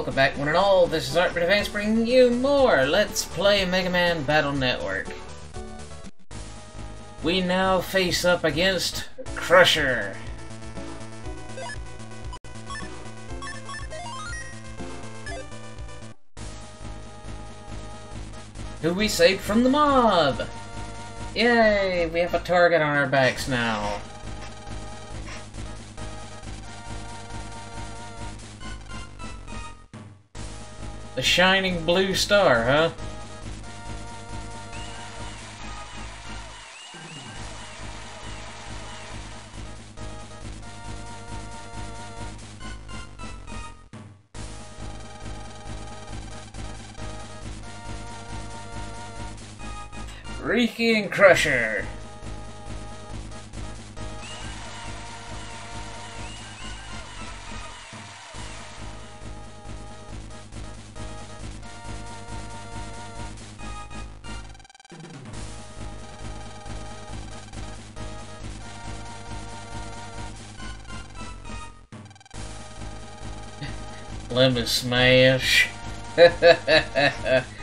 Welcome back, one and all. This is Art Advance bringing you more Let's Play Mega Man Battle Network. We now face up against Crusher. Who we saved from the mob! Yay! We have a target on our backs now. The shining blue star, huh? Riki and Crusher. Lemon Smash.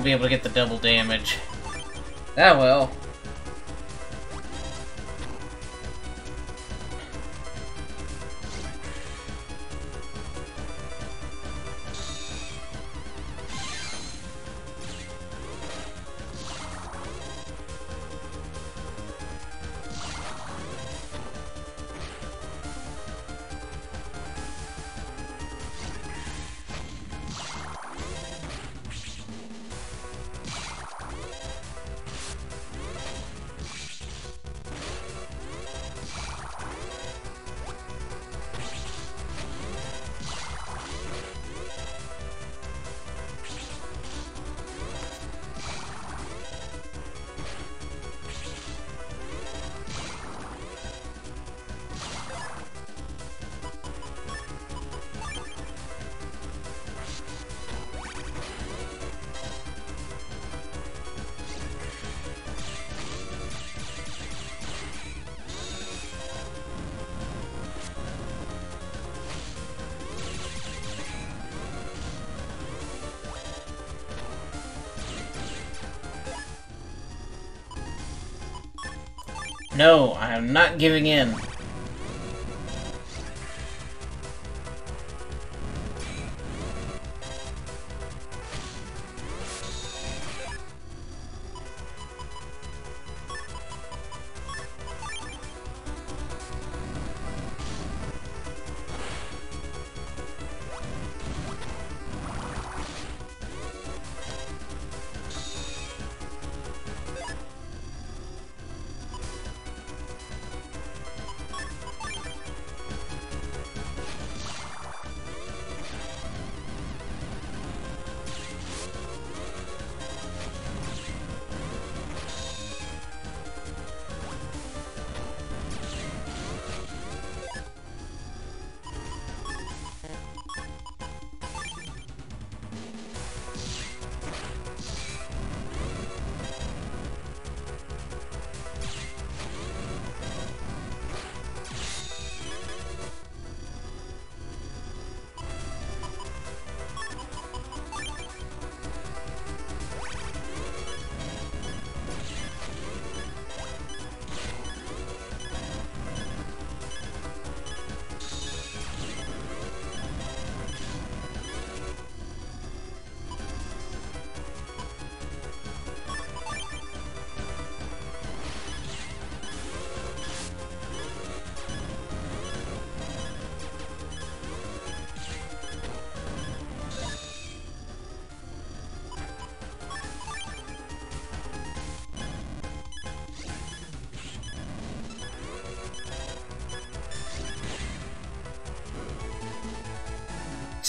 won't be able to get the double damage. Ah, well. No, I am not giving in.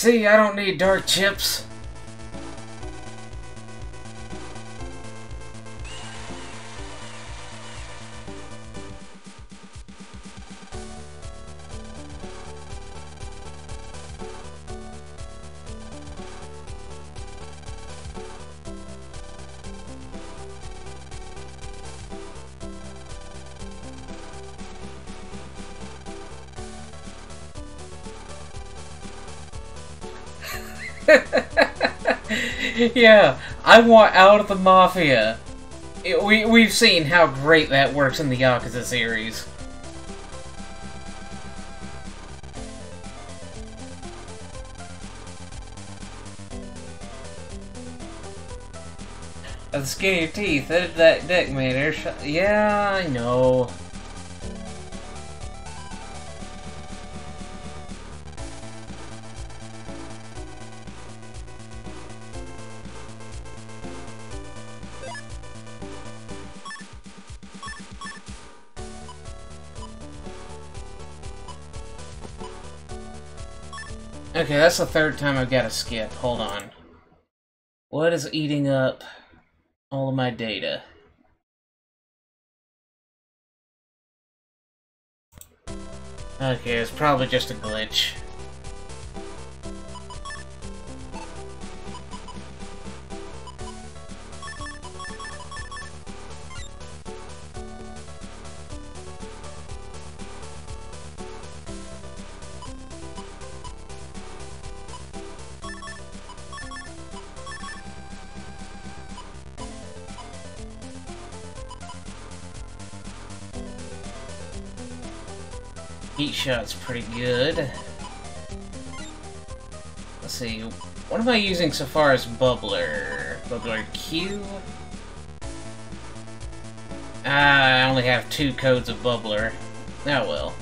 See, I don't need dark chips. yeah, I want out of the Mafia. It, we, we've seen how great that works in the Yakuza series. The skinny teeth, that, that man. Yeah, I know. That's the third time I've got to skip. Hold on. What is eating up all of my data? Okay, it's probably just a glitch. Shot's pretty good. Let's see, what am I using so far as Bubbler? Bubbler Q? Ah, I only have two codes of Bubbler. Oh well.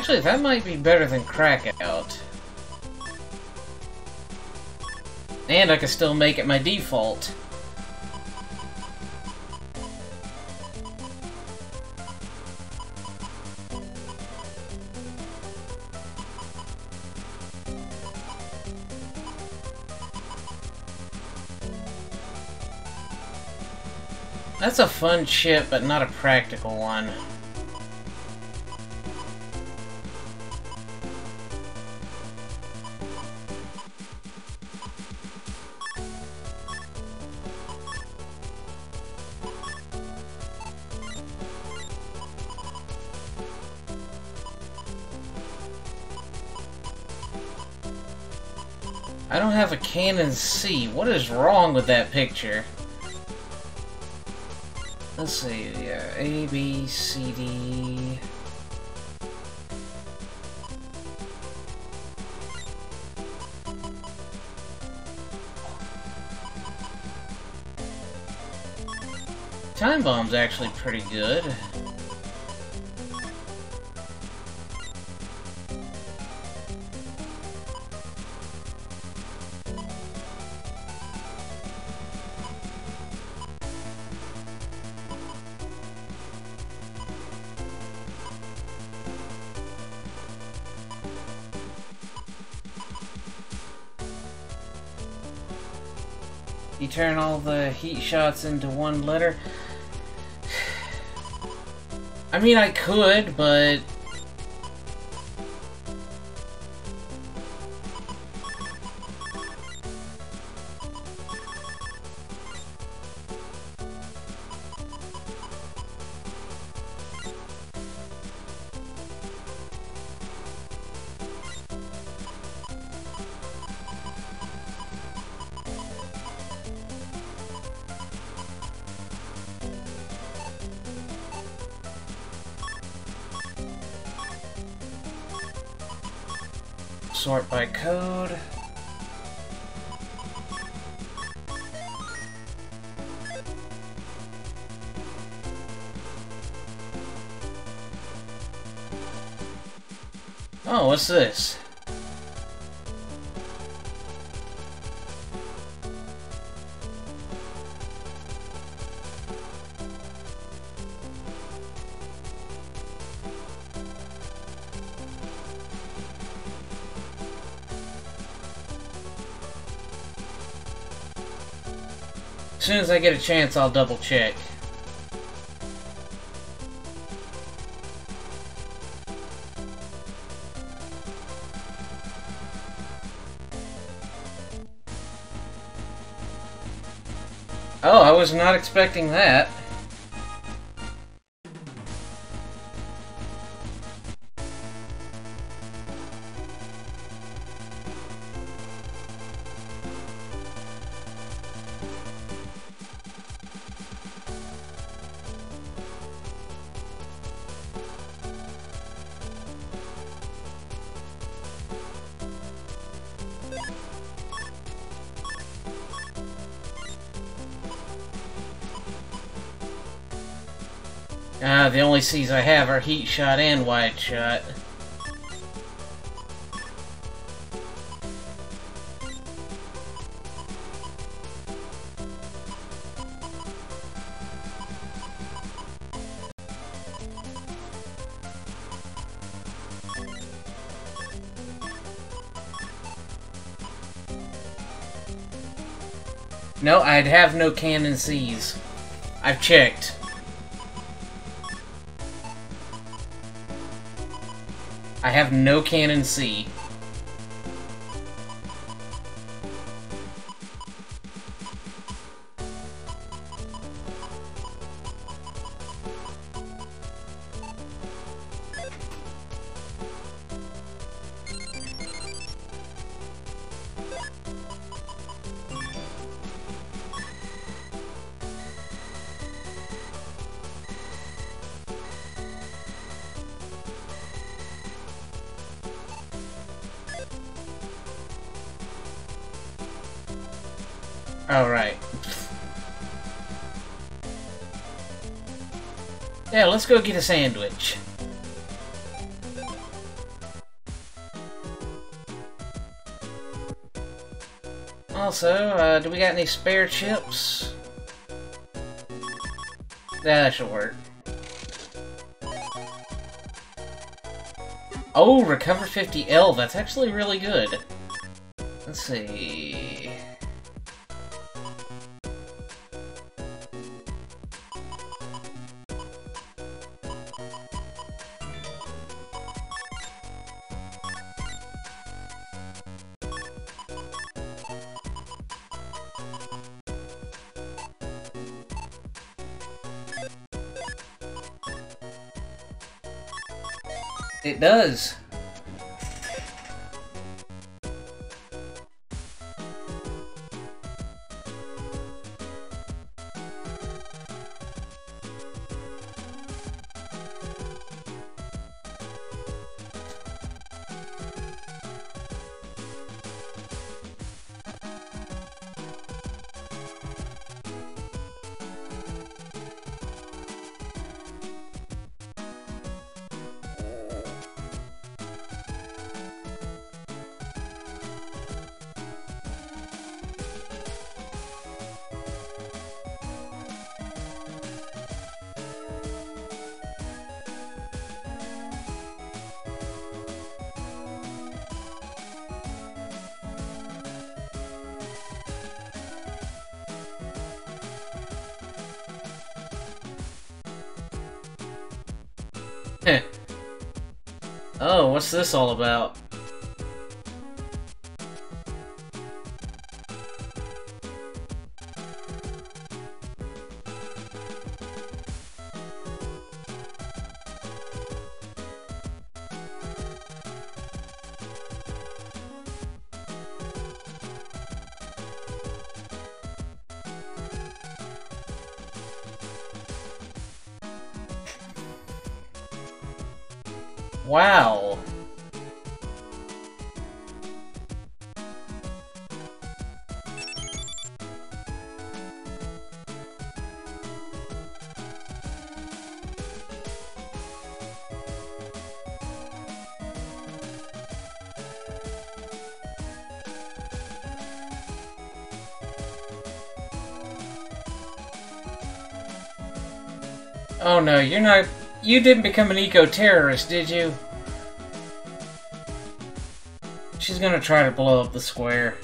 Actually, that might be better than Crackout. And I can still make it my default. That's a fun chip, but not a practical one. Cannon C. What is wrong with that picture? Let's see, yeah, A, B, C, D... Time Bomb's actually pretty good. Turn all the heat shots into one letter. I mean, I could, but... I get a chance, I'll double check. Oh, I was not expecting that. C's I have are heat shot and wide shot. No, I'd have no cannon C's. I've checked. I have no cannon C. go get a sandwich. Also, uh, do we got any spare chips? That should work. Oh, recover 50L, that's actually really good. Let's see... does. What's this all about? No, you're not. You didn't become an eco-terrorist, did you? She's gonna try to blow up the square.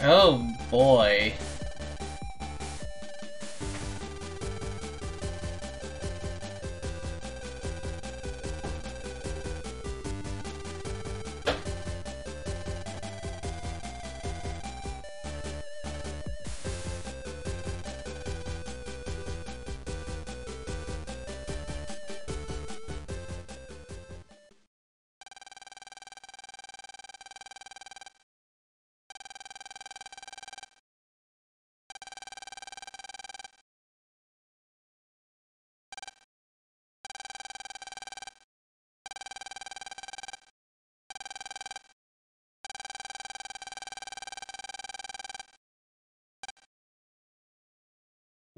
Oh boy.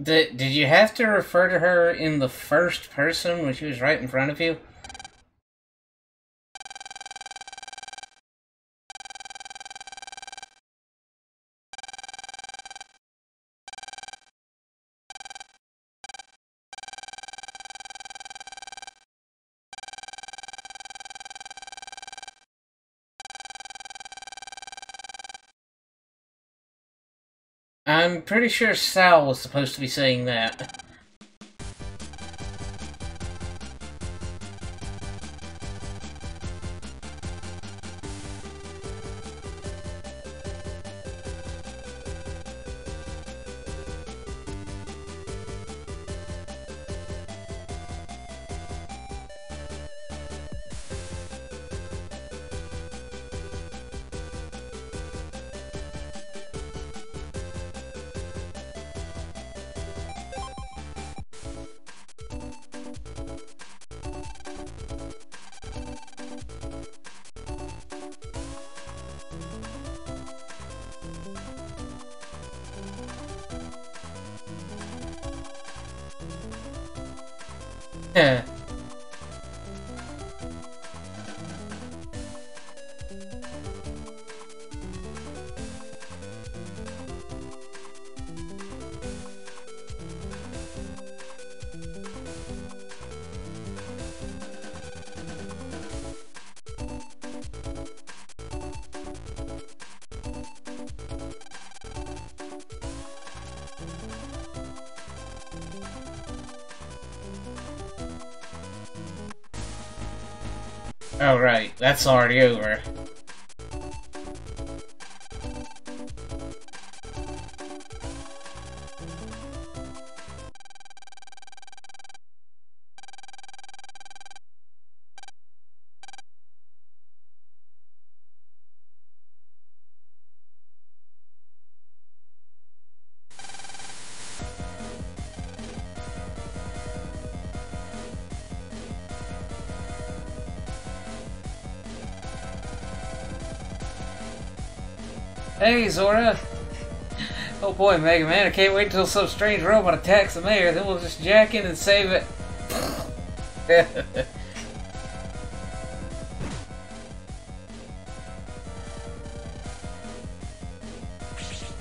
Did, did you have to refer to her in the first person when she was right in front of you? Pretty sure Sal was supposed to be saying that. Oh, right. That's already over. Zora! Oh boy, Mega Man, I can't wait till some strange robot attacks the mayor, then we'll just jack in and save it.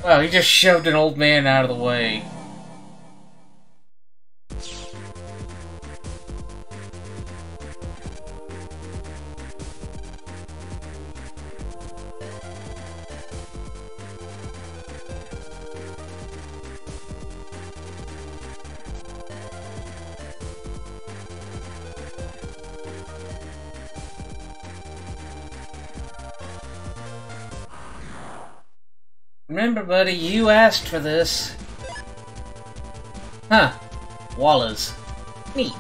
wow, he just shoved an old man out of the way. Buddy, you asked for this. Huh. Wallas. Neat.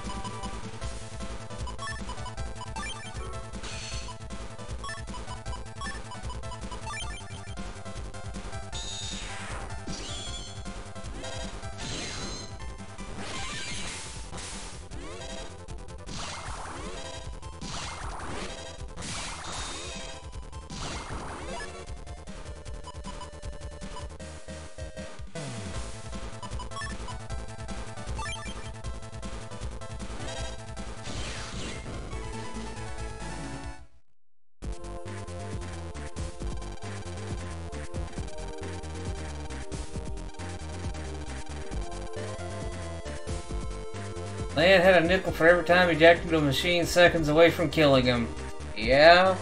For every time he into a machine seconds away from killing him. Yeah?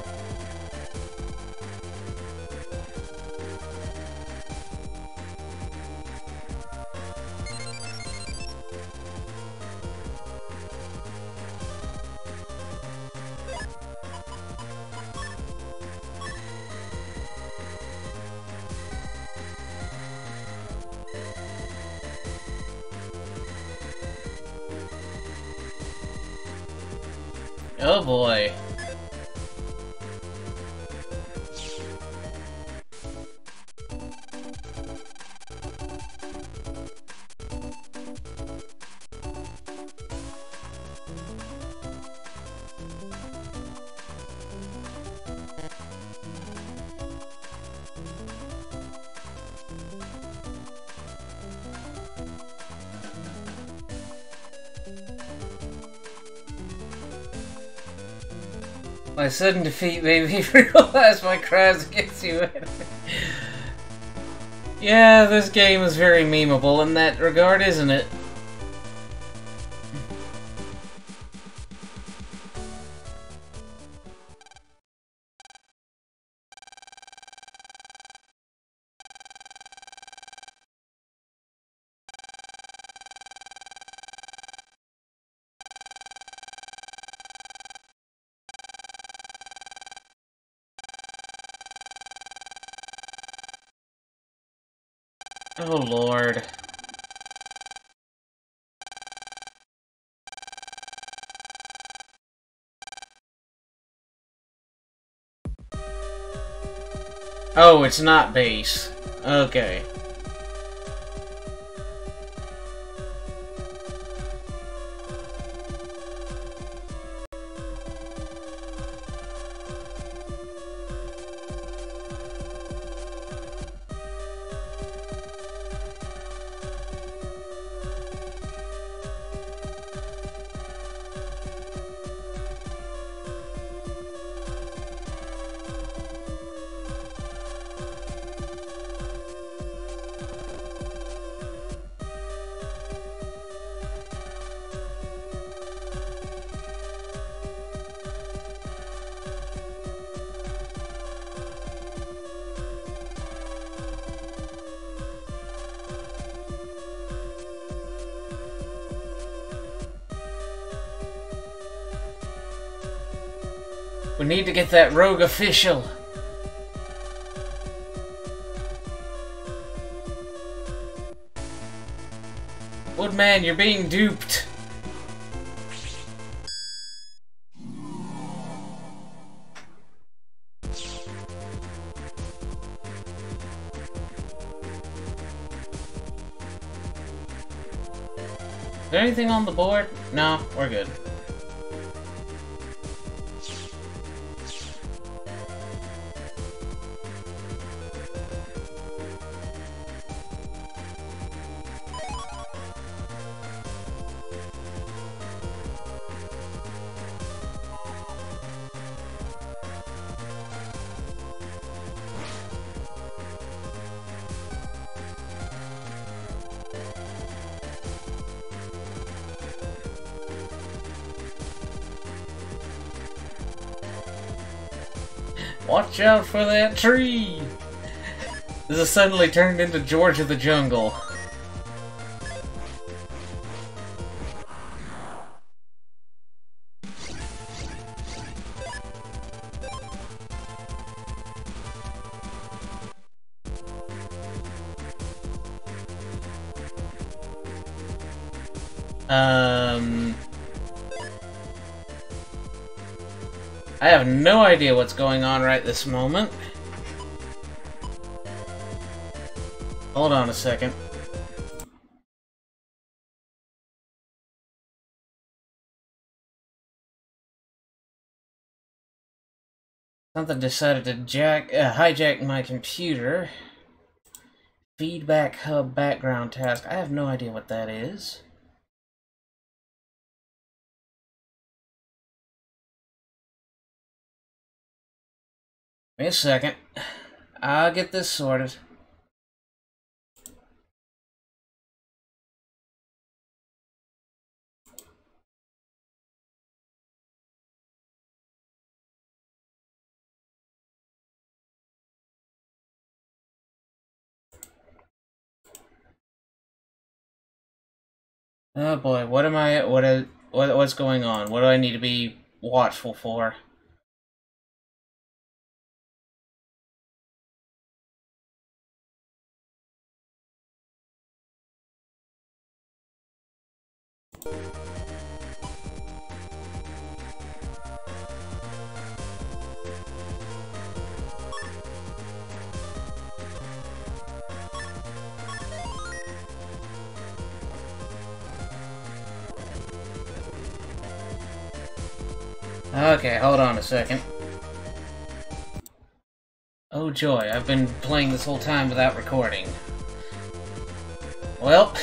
Sudden defeat made me realize my crimes against you. yeah, this game is very memeable in that regard, isn't it? Oh, it's not base. Okay. We need to get that rogue official. Woodman, you're being duped. Is there anything on the board? No, we're good. Watch out for that tree! This has suddenly turned into George of the Jungle. Idea what's going on right this moment. Hold on a second. Something decided to jack, uh, hijack my computer. Feedback hub background task. I have no idea what that is. Wait a second. I'll get this sorted. Oh boy, what am I, what, what, what's going on? What do I need to be watchful for? Okay, hold on a second. Oh joy, I've been playing this whole time without recording. Well,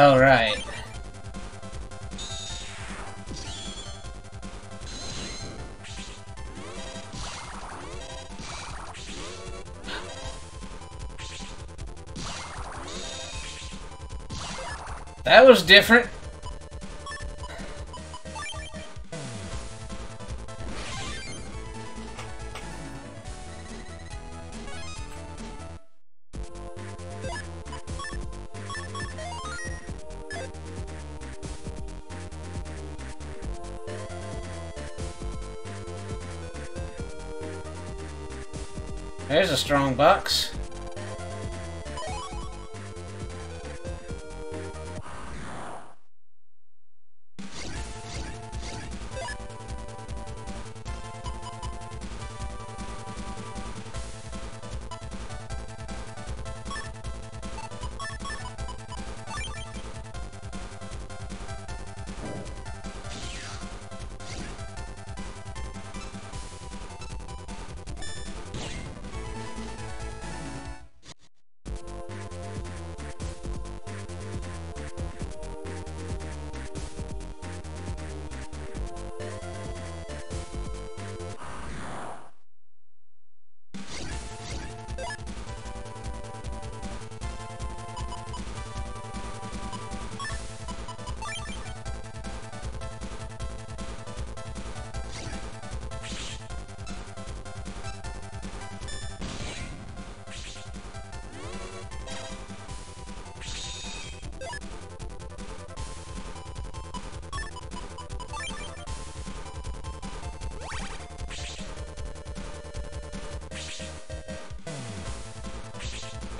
Oh, right. That was different. There's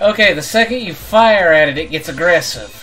Okay, the second you fire at it, it gets aggressive.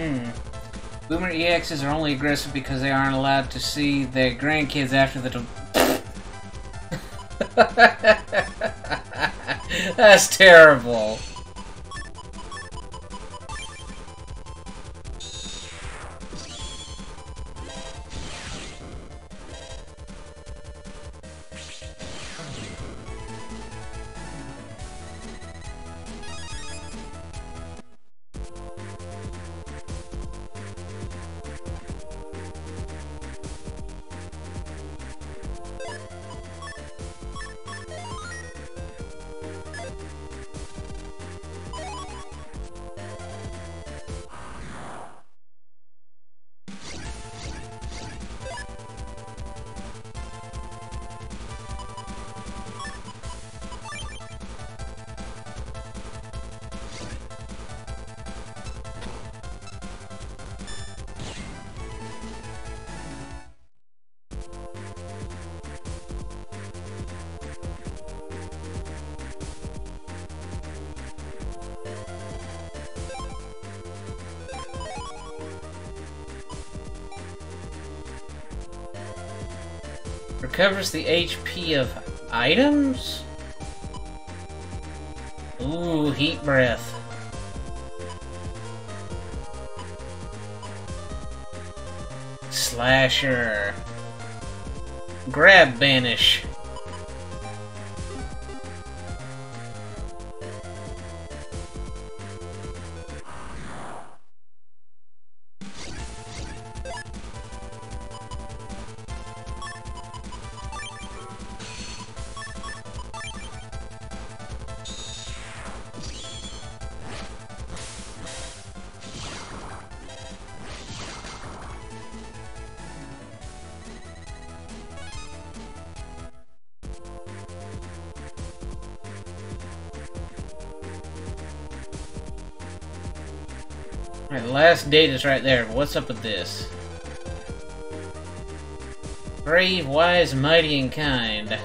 Hmm. Boomer EXs are only aggressive because they aren't allowed to see their grandkids after the... That's terrible. Recovers the HP of items? Ooh, heat breath. Slasher. Grab banish. Is right there. What's up with this? Brave, wise, mighty, and kind.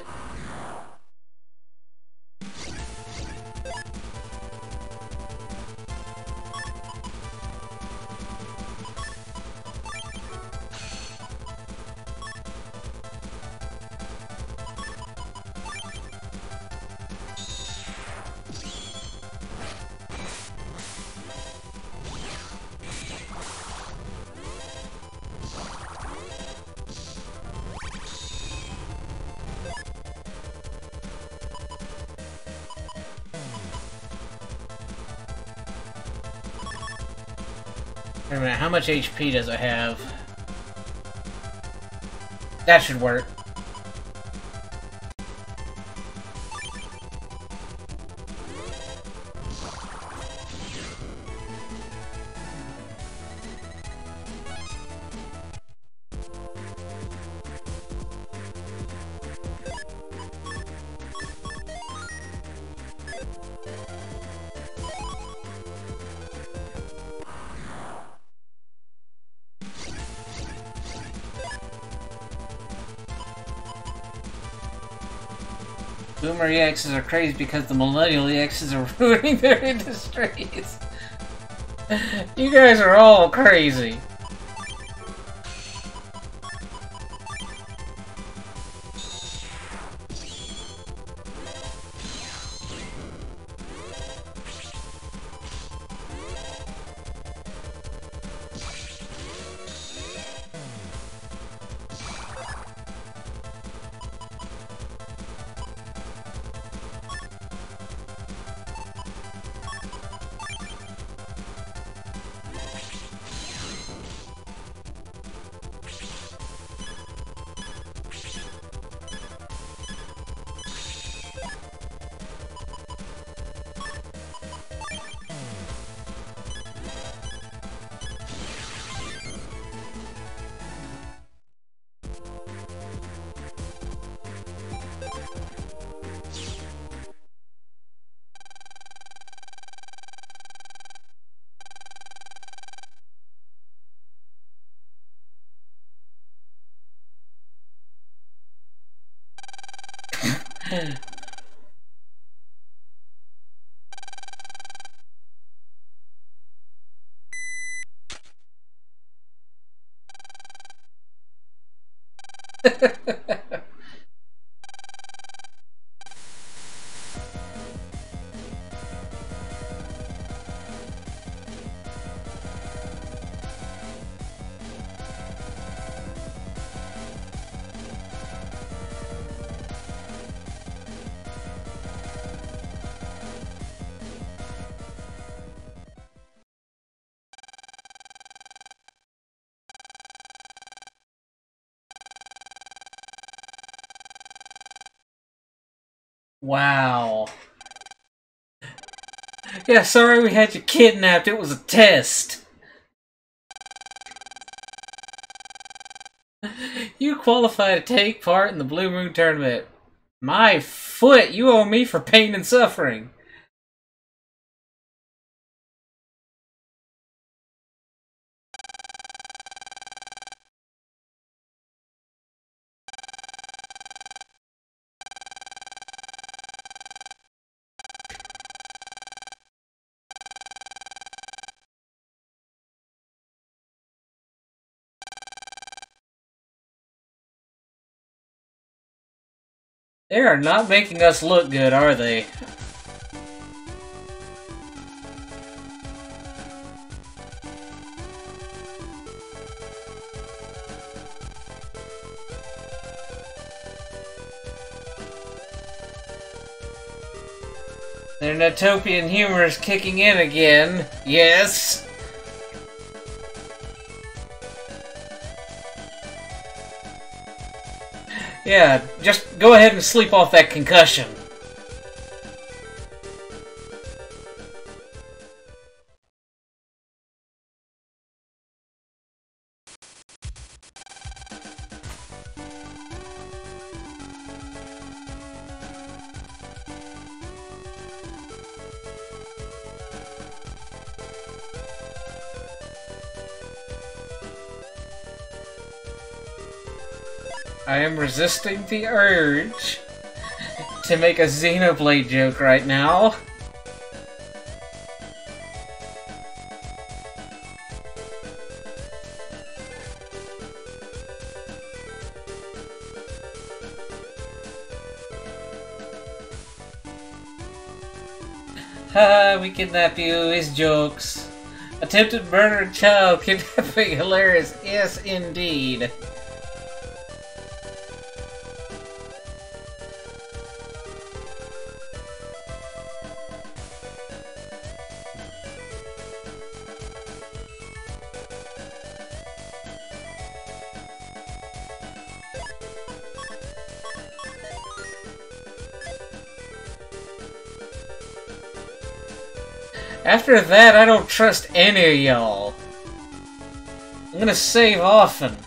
Much HP does it have? That should work. Boomer EXs are crazy because the millennial EXs are ruining their industries. you guys are all crazy. Yeah, sorry we had you kidnapped. It was a test. You qualify to take part in the Blue Moon Tournament. My foot, you owe me for pain and suffering. They are not making us look good, are they? Their Netopian humor is kicking in again. Yes! Yeah, just go ahead and sleep off that concussion. I am resisting the urge to make a Xenoblade joke right now. Ha, we kidnap you, his jokes. Attempted murder child kidnapping hilarious. Yes, indeed. After that, I don't trust any of y'all. I'm gonna save often.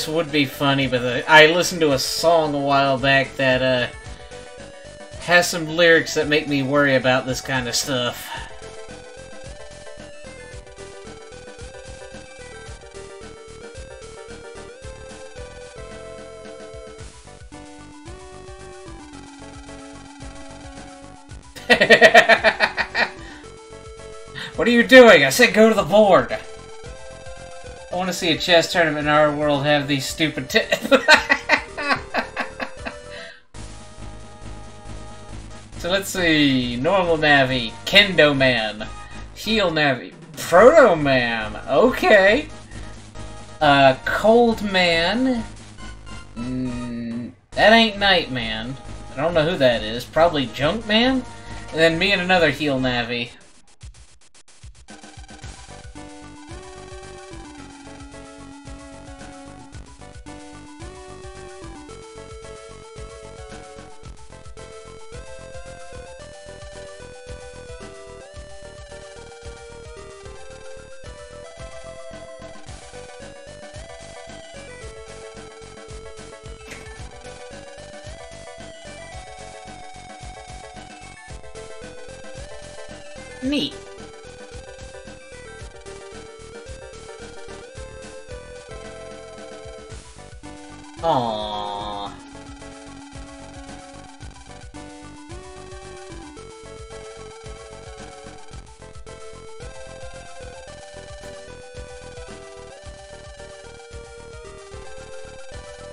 This would be funny, but I listened to a song a while back that uh, has some lyrics that make me worry about this kind of stuff. what are you doing? I said go to the board. To see a chess tournament in our world have these stupid So let's see. Normal Navi. Kendo Man. Heal Navi. Proto Man. Okay. Uh, Cold Man. Mm, that ain't Knight Man. I don't know who that is. Probably Junk Man? And then me and another Heal Navi.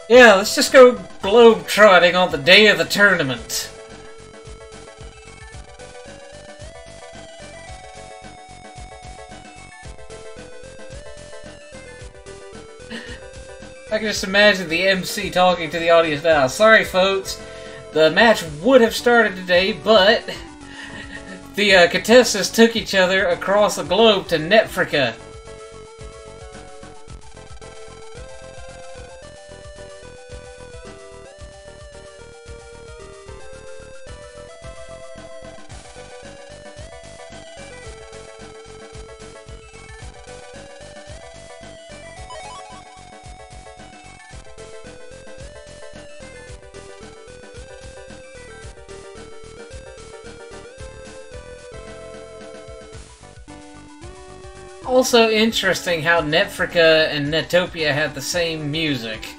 Yeah, let's just go globe trotting on the day of the tournament. I can just imagine the MC talking to the audience now. Sorry, folks. The match would have started today, but the uh, contestants took each other across the globe to Netfrica Also interesting how Netfrica and Netopia had the same music.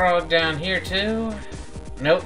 Prog down here too? Nope.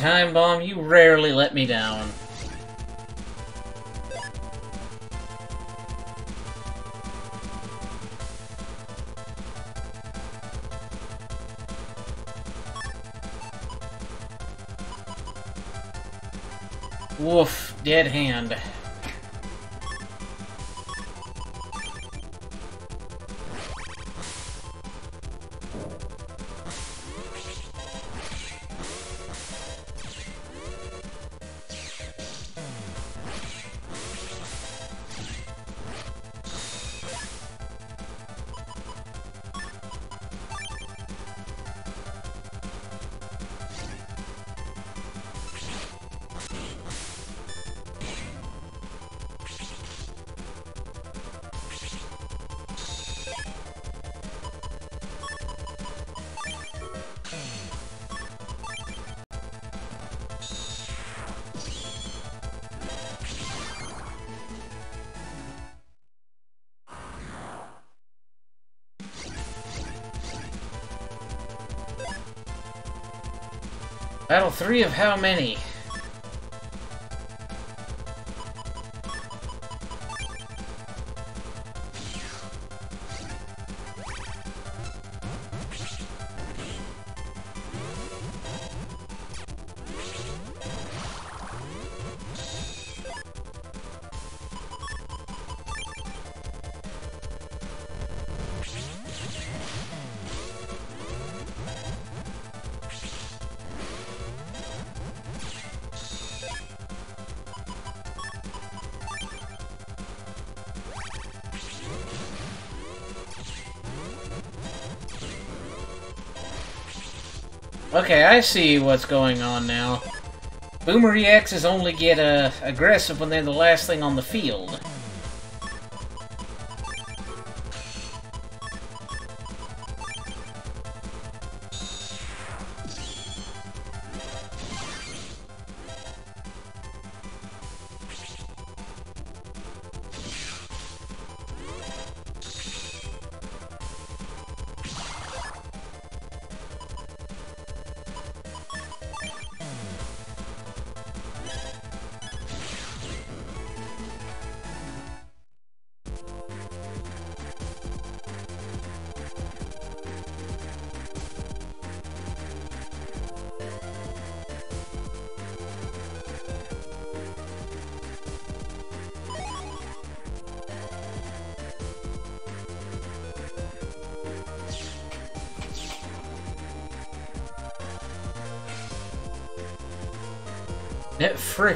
Time Bomb, you rarely let me down. Woof, dead hand. Battle 3 of how many? Okay, I see what's going on now. Boomer EXs only get uh, aggressive when they're the last thing on the field.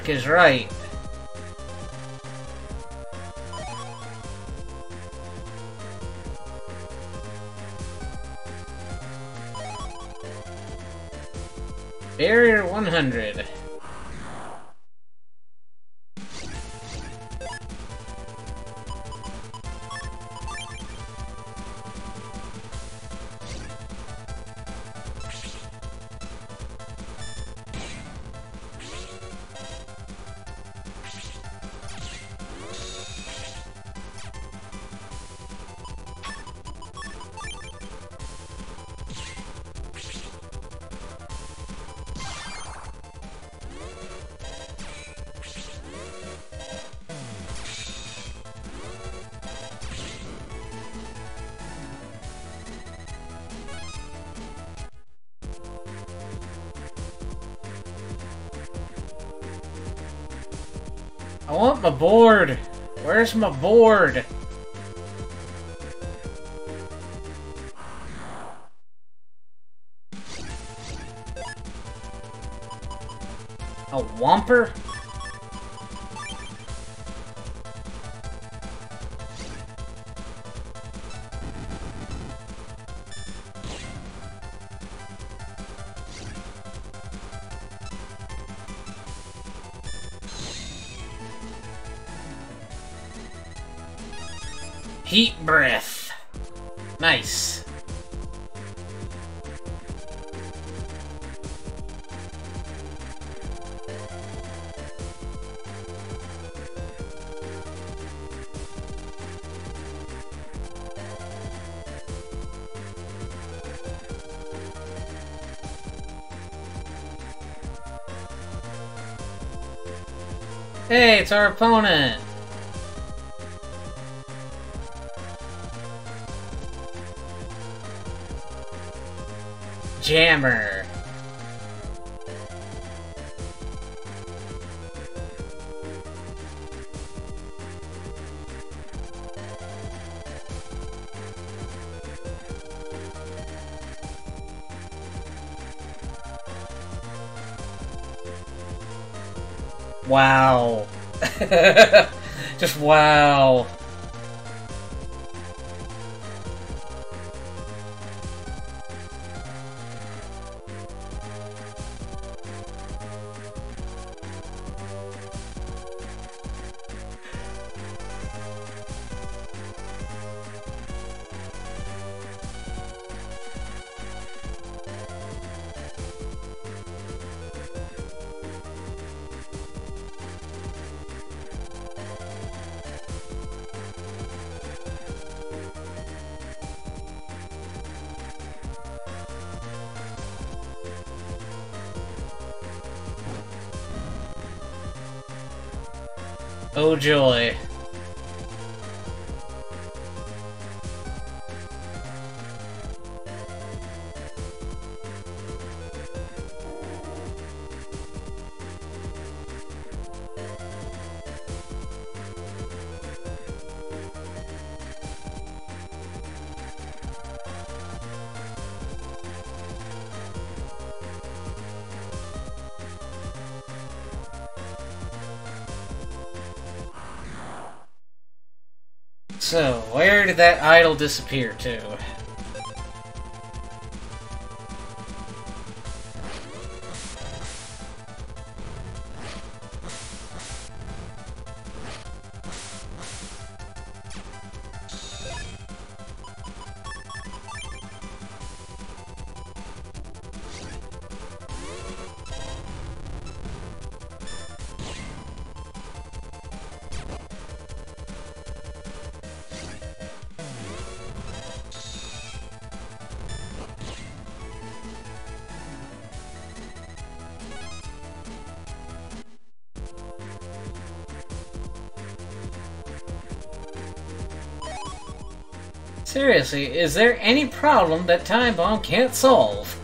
Is right. Board! Where's my board? Our opponent! Jammer. Wow. Just wow. Idol disappear to? Is there any problem that Time Bomb can't solve?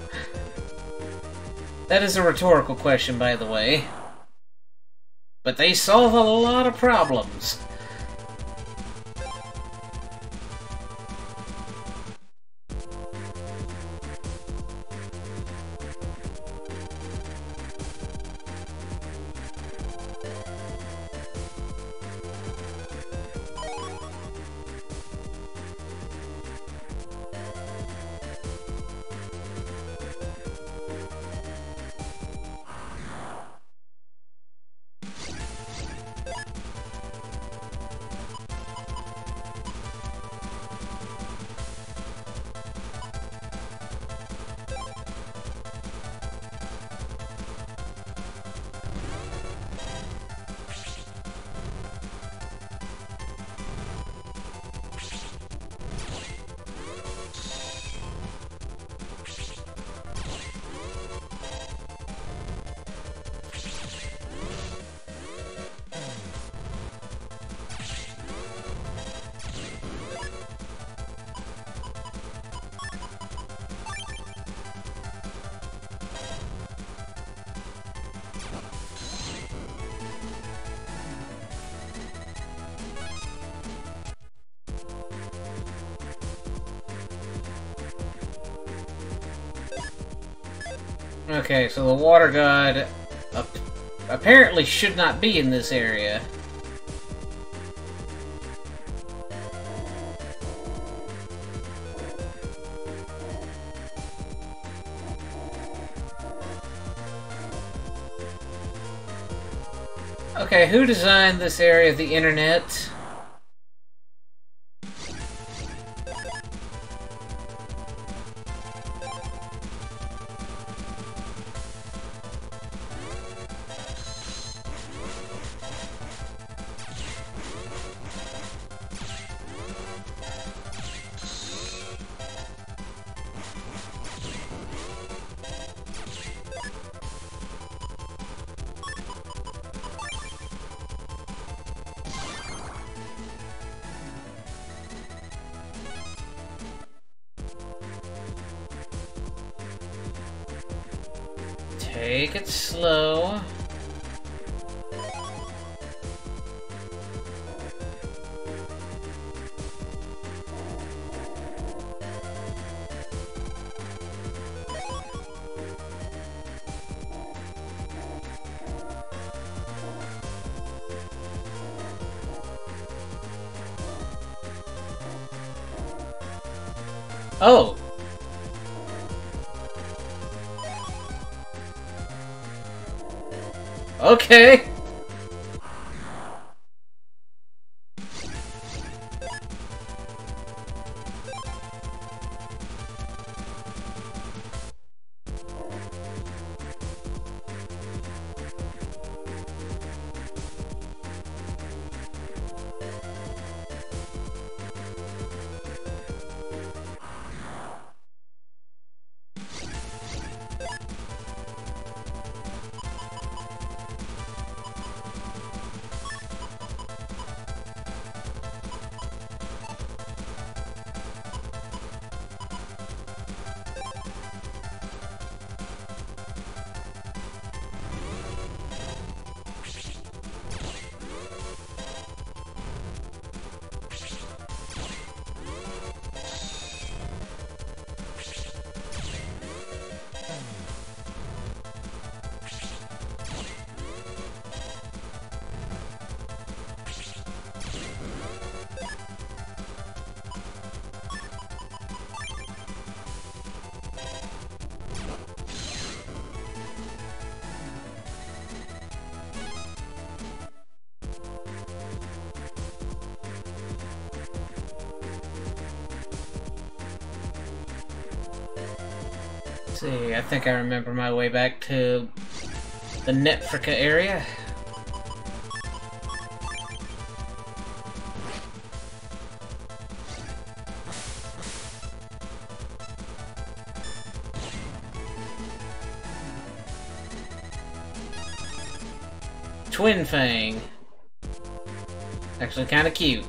That is a rhetorical question, by the way. But they solve a lot of problems. So the water god apparently should not be in this area. Okay, who designed this area of the internet? Okay! Think I remember my way back to the Netfrica area. Twin Fang. Actually kind of cute.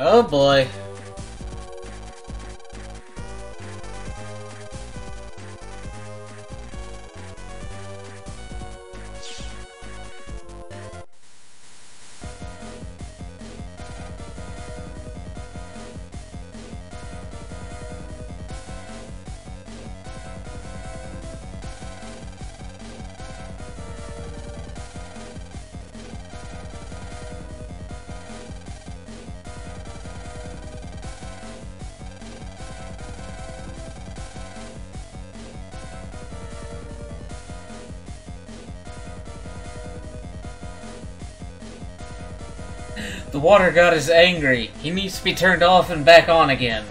Oh boy. The water god is angry. He needs to be turned off and back on again.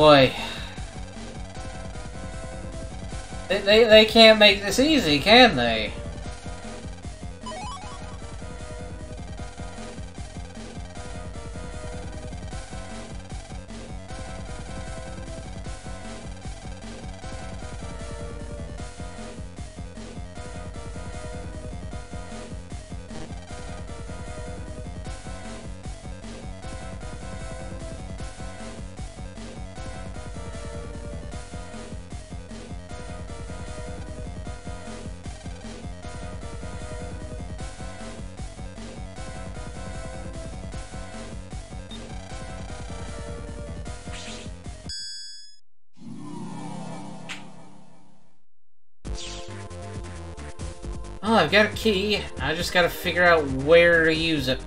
Boy. They, they, they can't make this easy, can they? I've got a key. I just gotta figure out where to use it.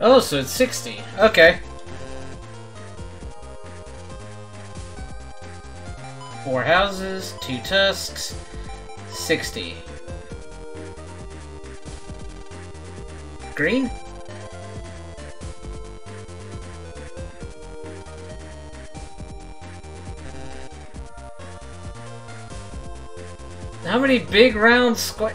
Oh, so it's 60. Okay. Four houses, two tusks, 60. Green? How many big round square...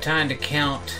time to count.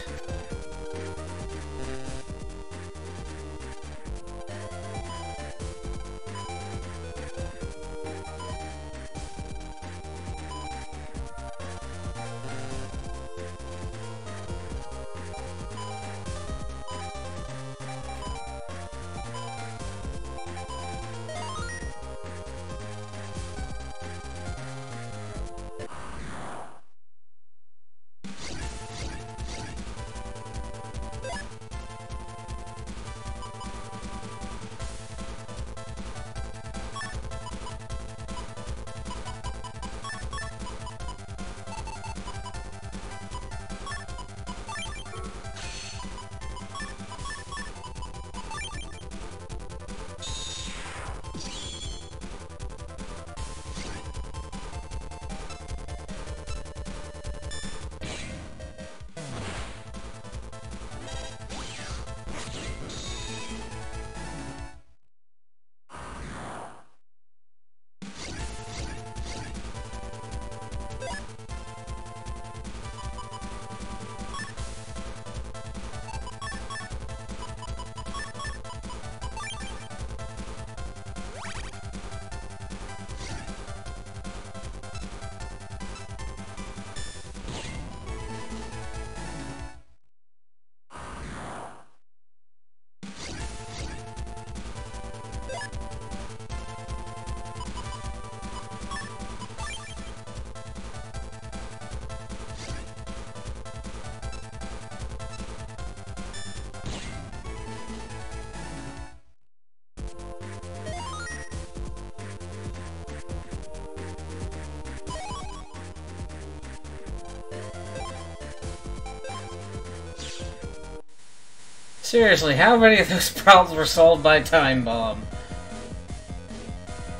Seriously, how many of those problems were solved by Time Bomb?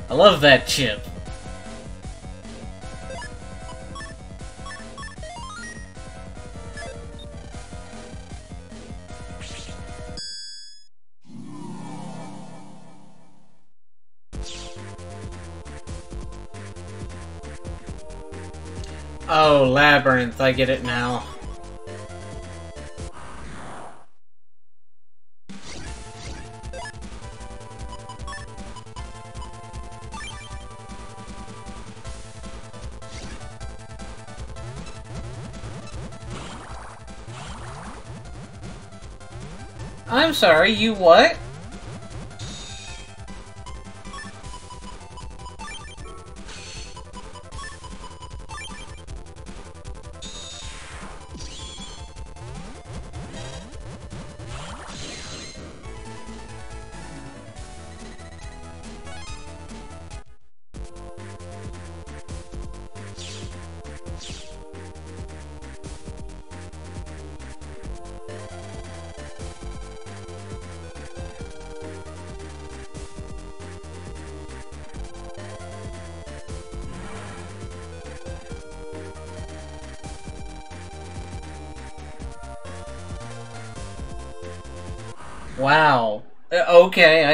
I love that chip. Oh, Labyrinth, I get it now. I'm sorry, you what?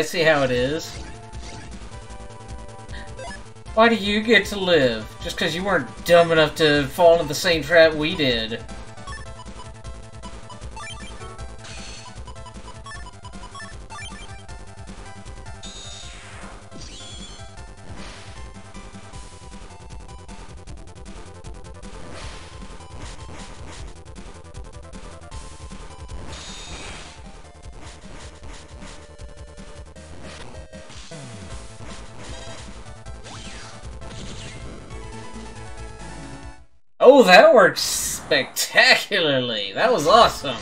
See how it is. Why do you get to live? Just because you weren't dumb enough to fall into the same trap we did. That worked spectacularly! That was awesome!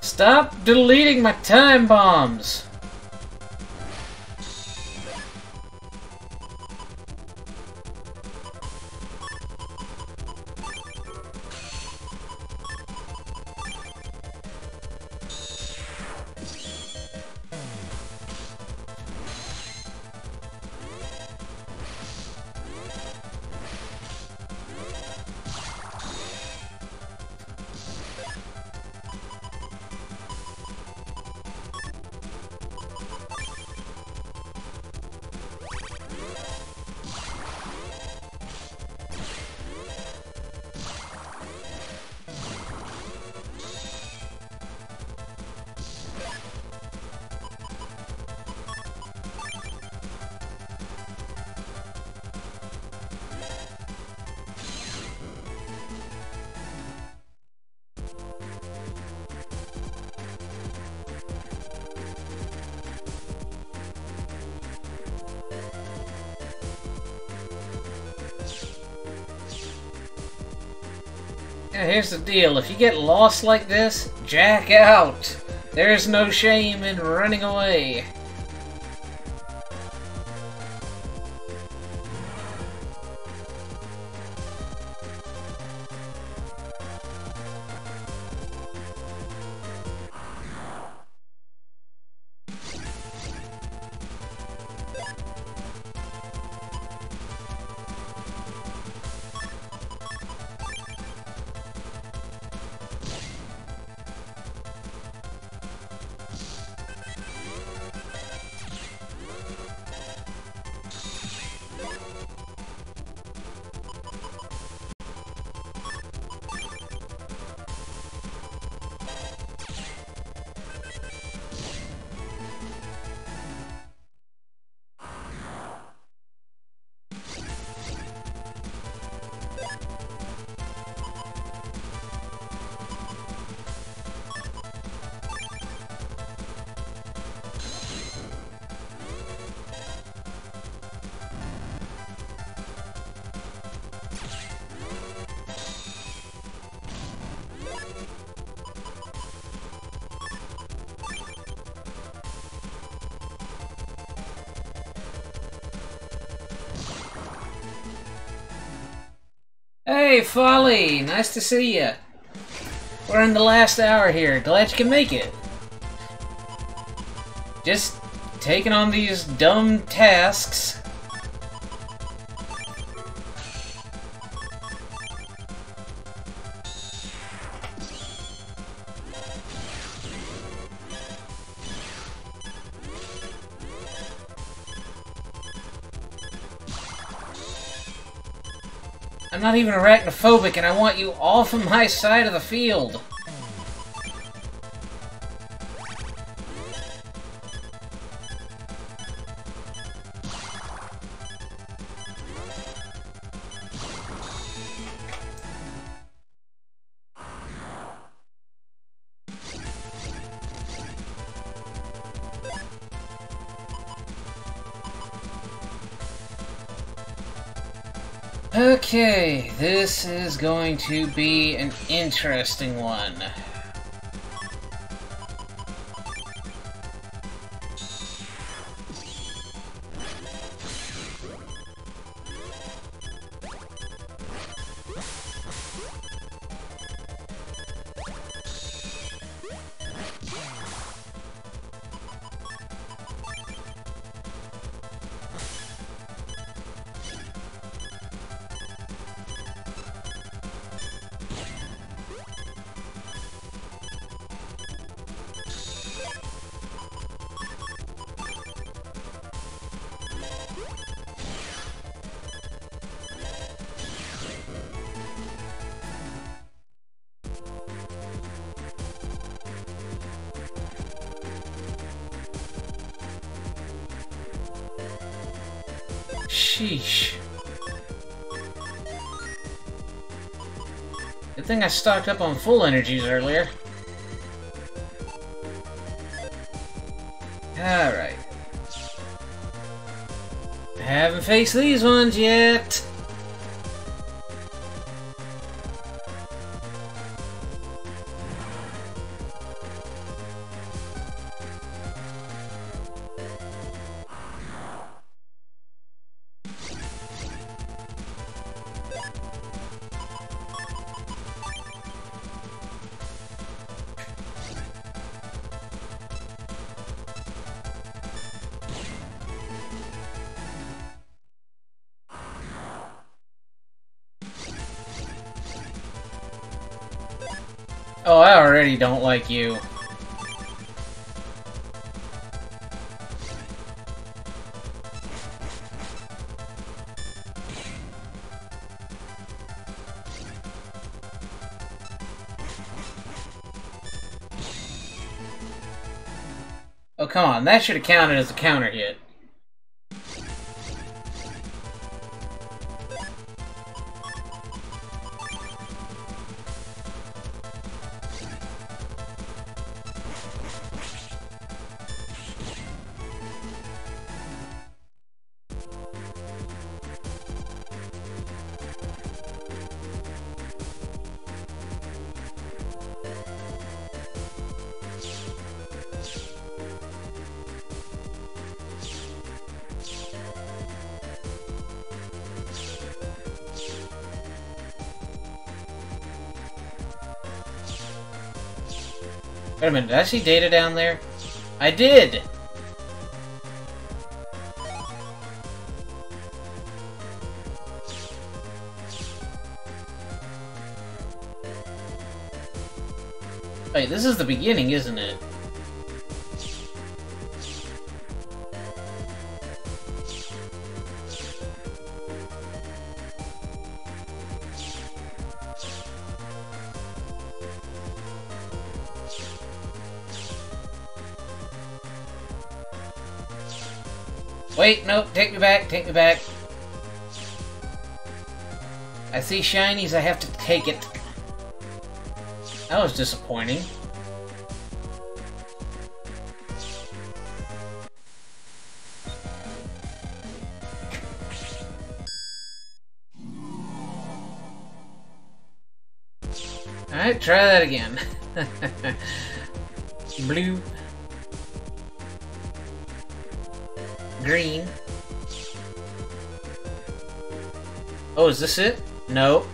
Stop deleting my time bombs! Here's the deal. If you get lost like this, jack out. There's no shame in running away. Hey, Folly! Nice to see you. We're in the last hour here. Glad you can make it. Just taking on these dumb tasks. Not even arachnophobic and I want you off of my side of the field. Going to be an interesting one. Stocked up on full energies earlier. Alright. Haven't faced these ones yet. Don't like you. Oh, come on. That should have counted as a counter hit. Wait a minute, did I see data down there? I did! Wait, this is the beginning, isn't it? Wait, no, take me back, take me back. I see shinies, I have to take it. That was disappointing. Alright, try that again. Blue. Green. Oh, is this it? No.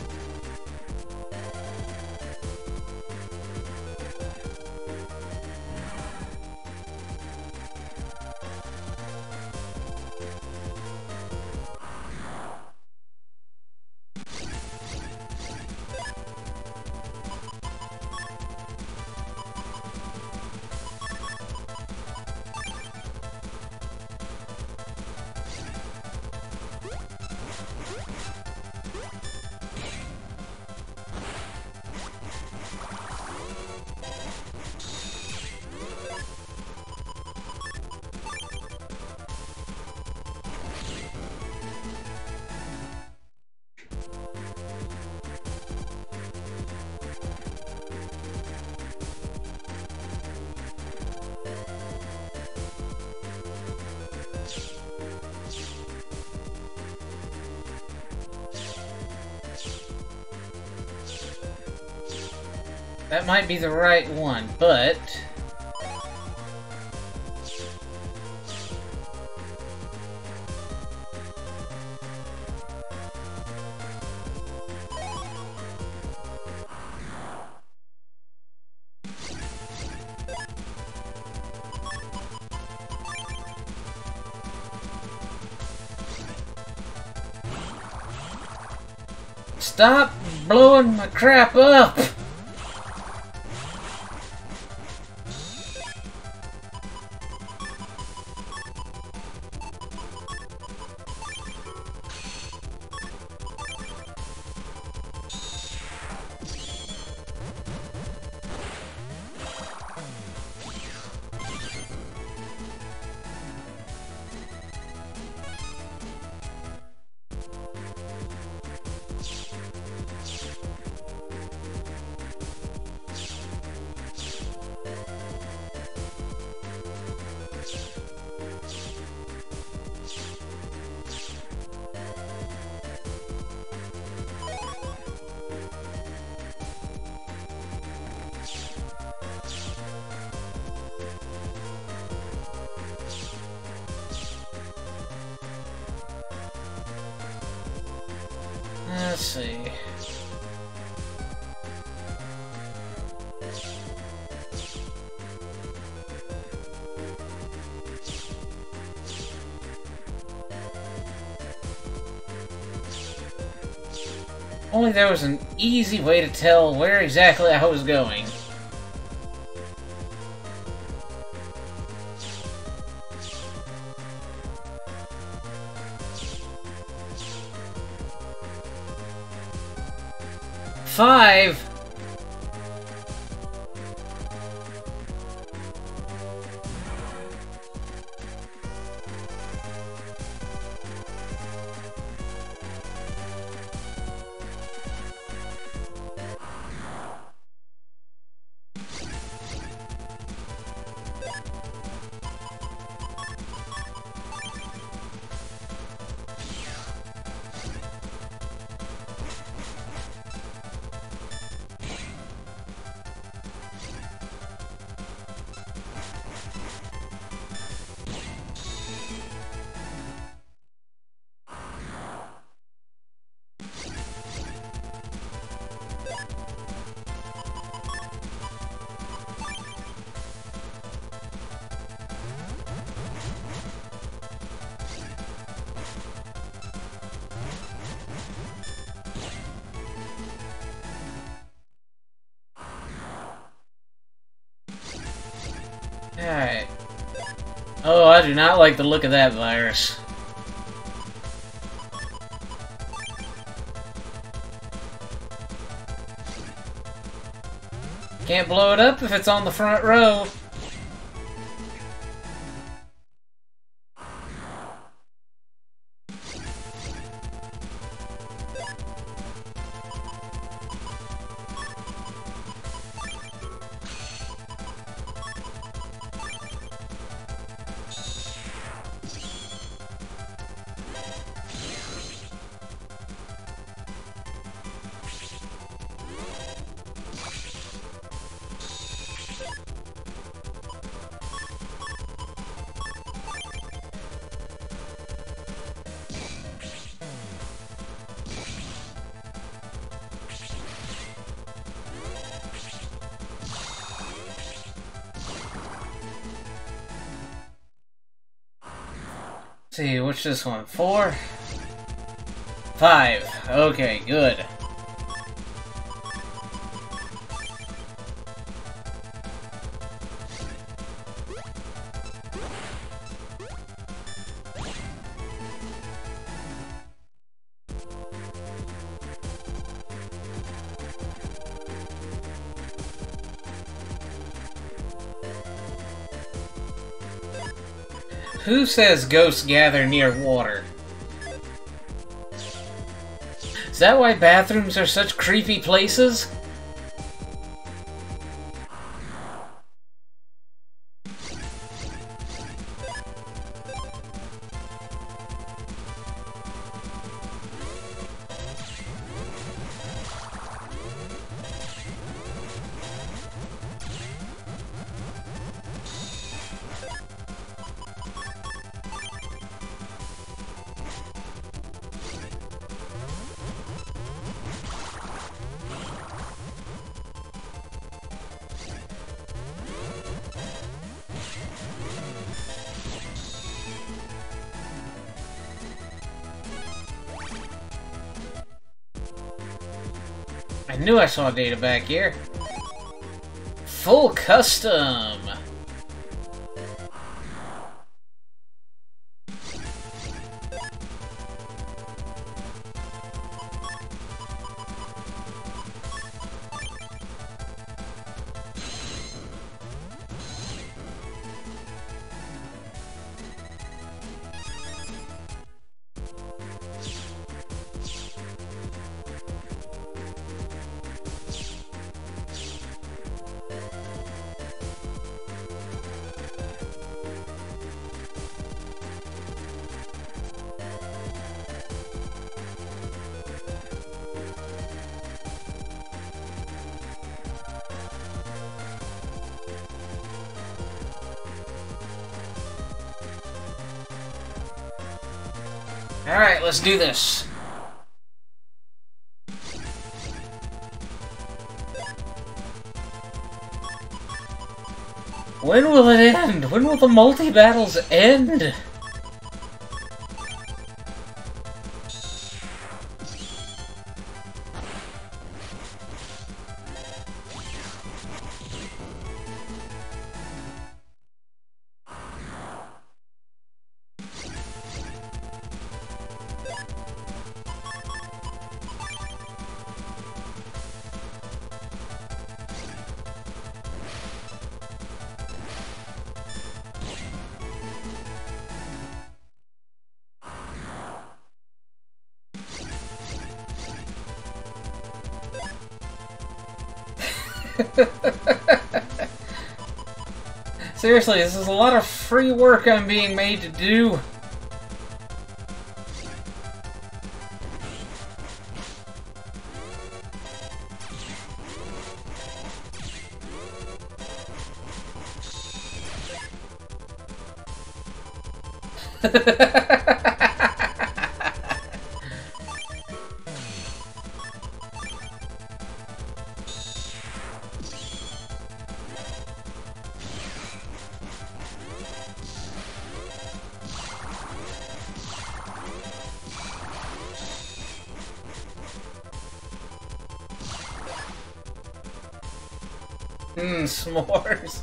Be the right one, but... Stop blowing my crap up! There was an easy way to tell where exactly I was going. Five? Like the look of that virus. Can't blow it up if it's on the front row. See, what's this one? Four? Five. Okay, good. Says ghosts gather near water? Is that why bathrooms are such creepy places? I saw data back here. Full custom! Alright, let's do this. When will it end? When will the multi-battles end? Seriously, this is a lot of free work I'm being made to do. s'mores.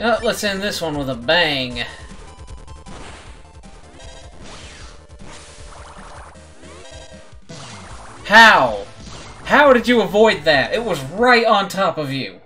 Uh, let's end this one with a bang. How? How did you avoid that? It was right on top of you.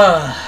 Ah.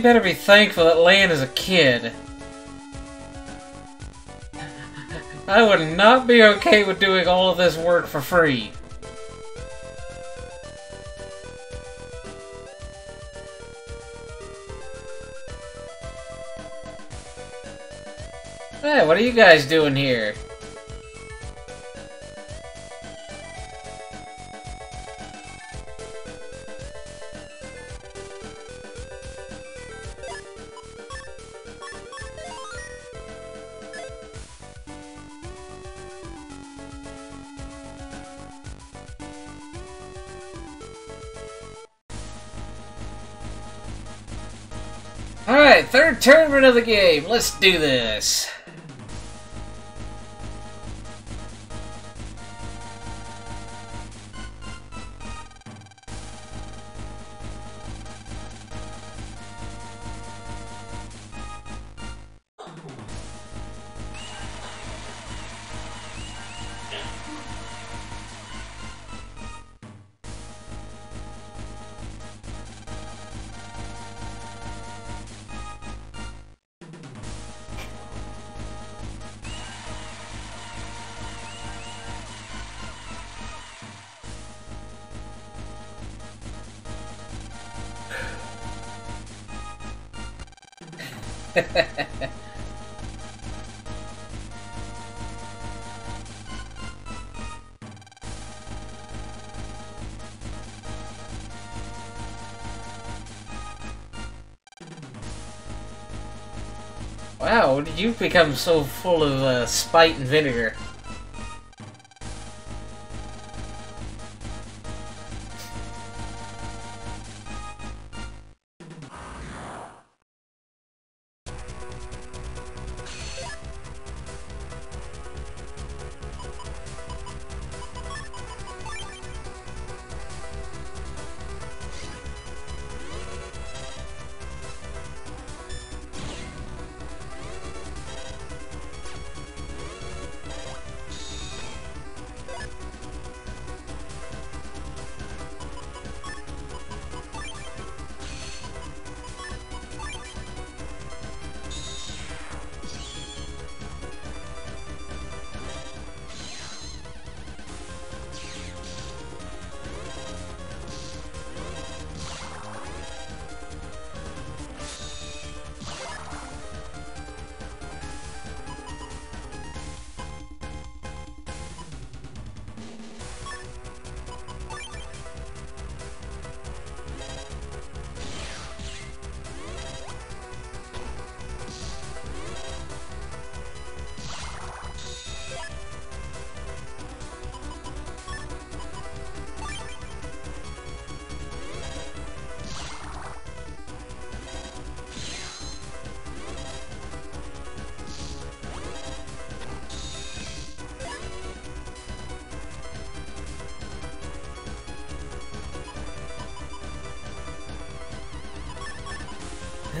Better be thankful that Lan is a kid. I would not be okay with doing all of this work for free. Hey, what are you guys doing here? Tournament of the game. Let's do this. Become so full of uh, spite and vinegar?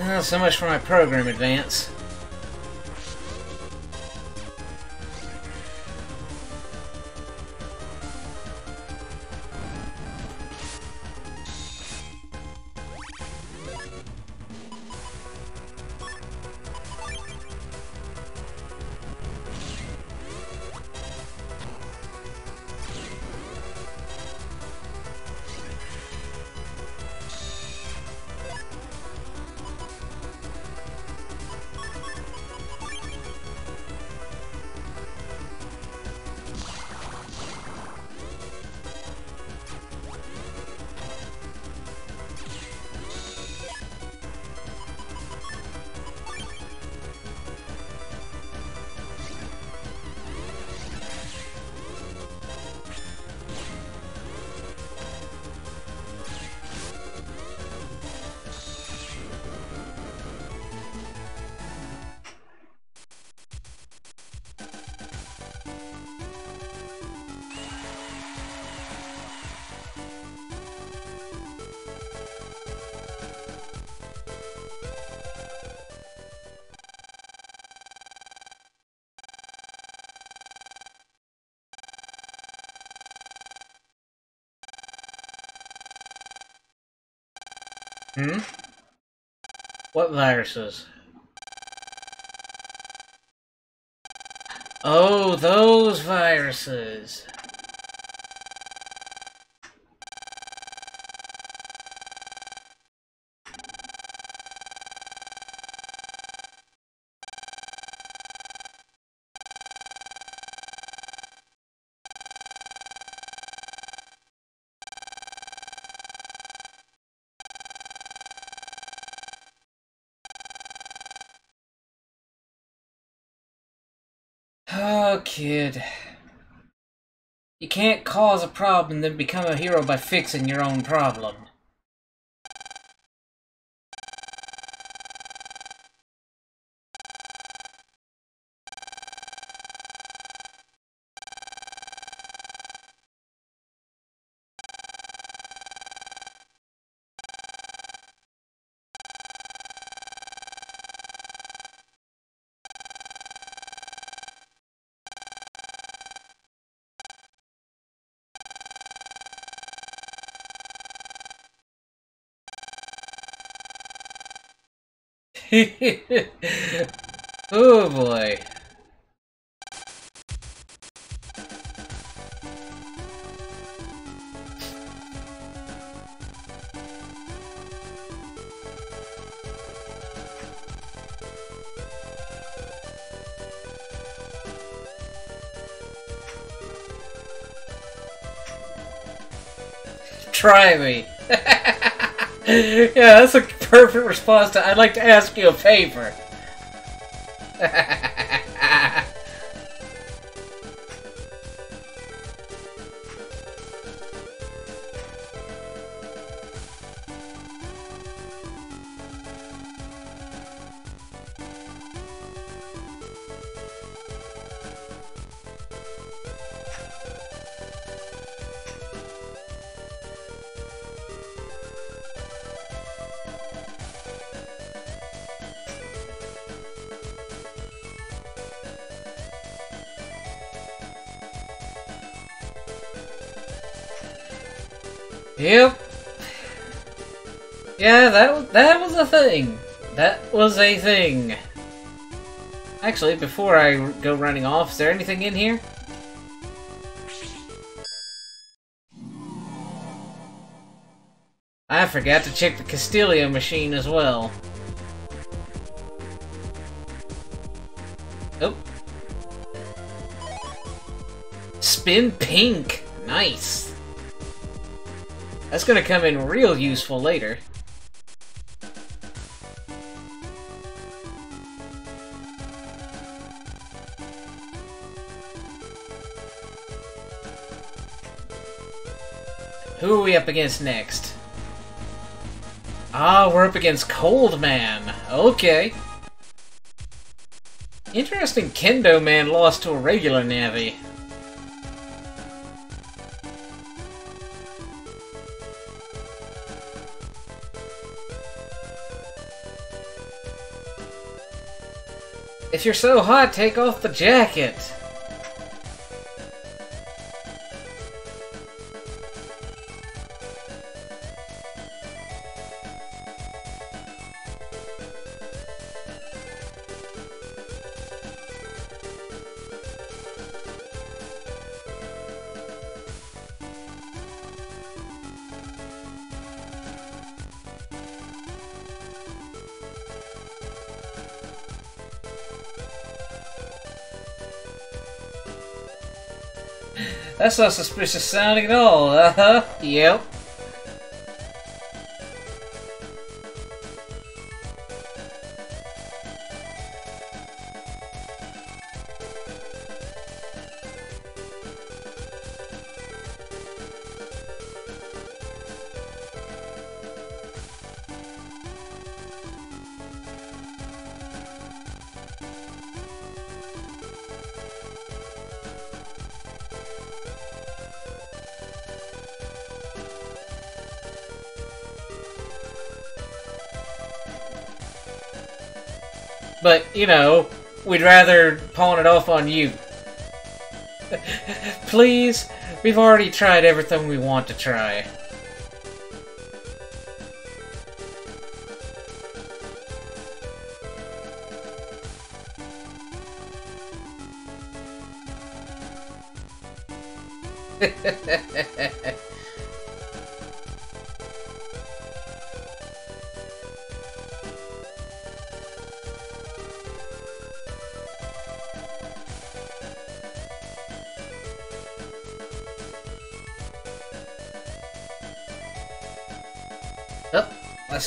Ah, so much for my program advance. Hmm? What viruses? Oh, those viruses. Oh, kid. You can't cause a problem and then become a hero by fixing your own problem. oh boy. Try me. yeah, that's a perfect response to I'd like to ask you a favor. Yeah, that that was a thing. That was a thing. Actually, before I go running off, is there anything in here? I forgot to check the Castillo machine as well. Oh. Spin pink. Nice. That's gonna come in real useful later. We up against next? Ah, we're up against Cold Man. Okay. Interesting Kendo Man lost to a regular Navi. If you're so hot, take off the jacket. That's not suspicious sounding at all. Uh-huh. Yep. You know, we'd rather pawn it off on you. Please, we've already tried everything we want to try.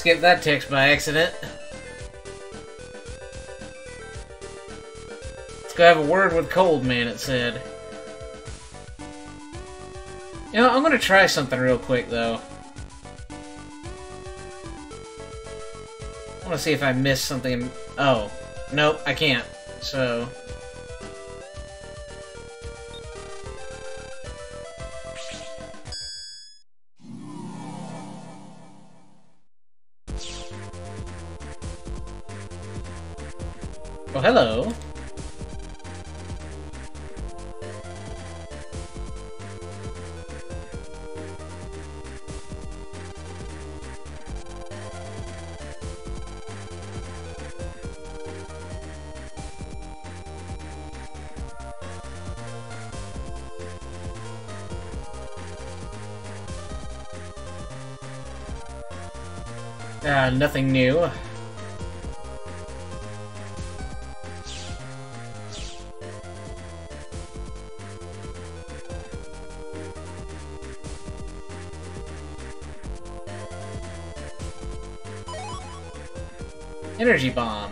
I skipped that text by accident. Let's go have a word with Cold Man, it said. You know, I'm gonna try something real quick, though. I wanna see if I missed something. Oh. Nope, I can't. So... nothing new. Energy bomb.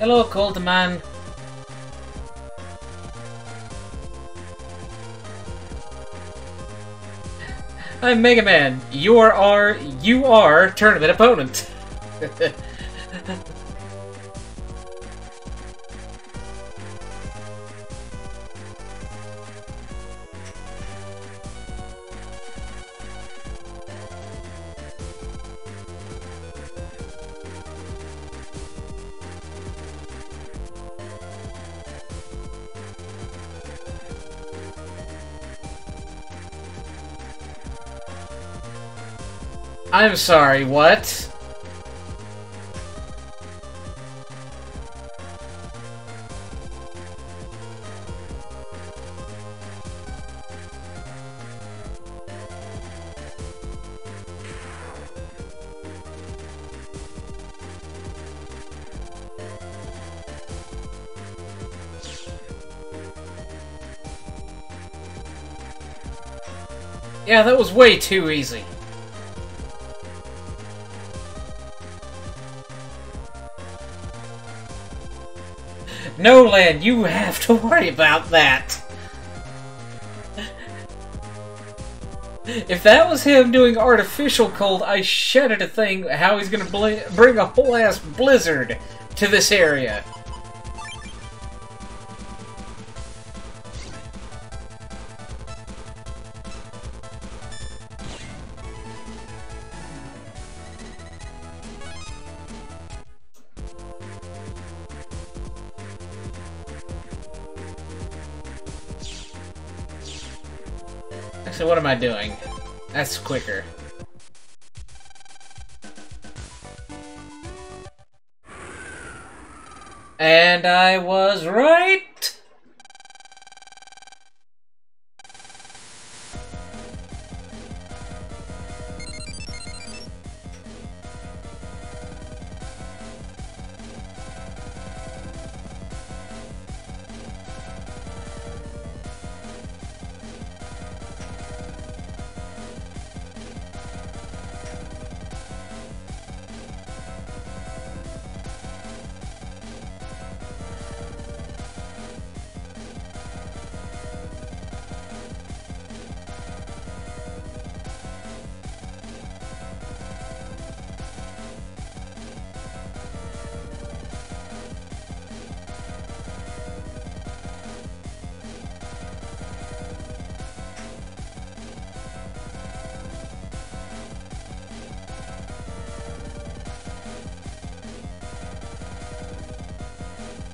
Hello, cold man. I'm Mega Man. You are our you are tournament opponent. I'm sorry, what? Yeah, that was way too easy. You have to worry about that. If that was him doing artificial cold, I shudder to think how he's gonna bring a whole ass blizzard to this area. Quicker.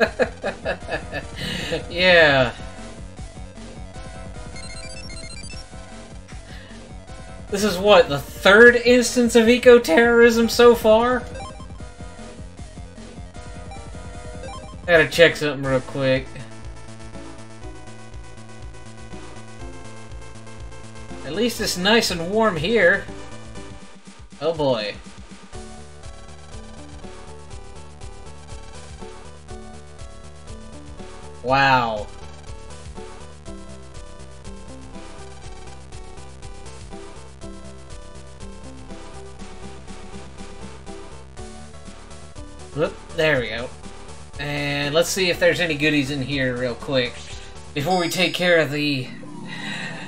yeah. This is what, the third instance of eco-terrorism so far? Gotta check something real quick. At least it's nice and warm here. Oh boy. Wow. Whoop, there we go. And let's see if there's any goodies in here real quick. Before we take care of the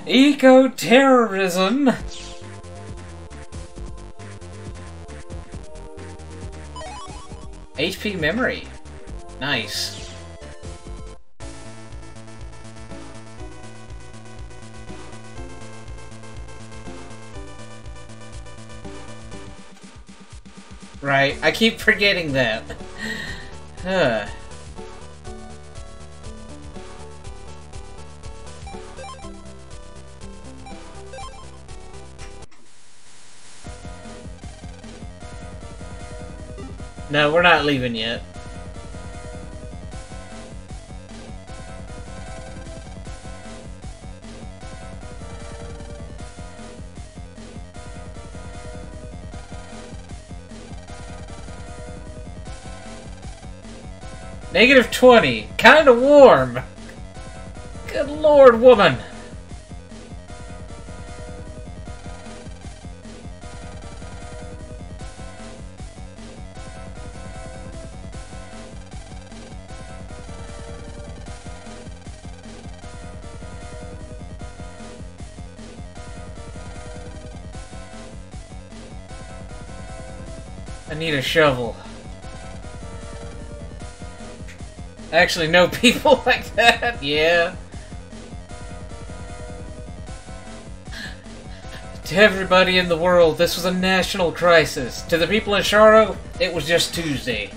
eco-terrorism. HP memory. Nice. Right, I keep forgetting that. Huh. No, we're not leaving yet. Negative 20. Kinda warm. Good lord, woman. I need a shovel. Actually know people like that, yeah. To everybody in the world, this was a national crisis. To the people in Sharo, it was just Tuesday.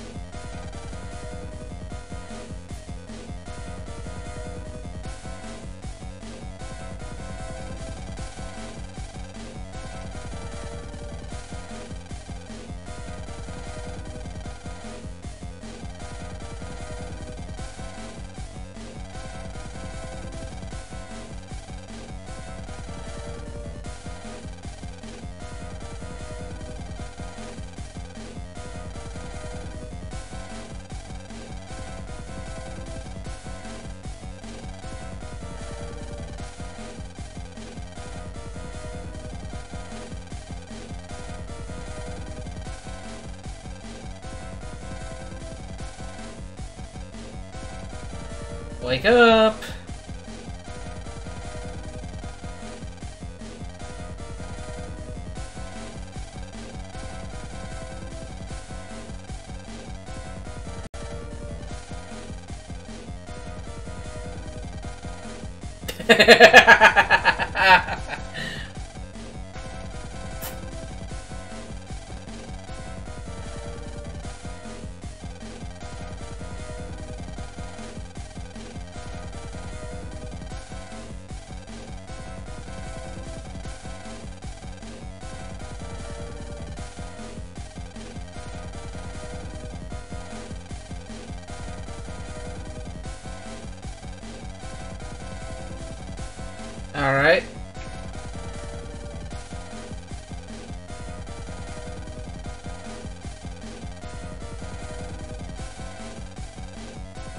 Alright.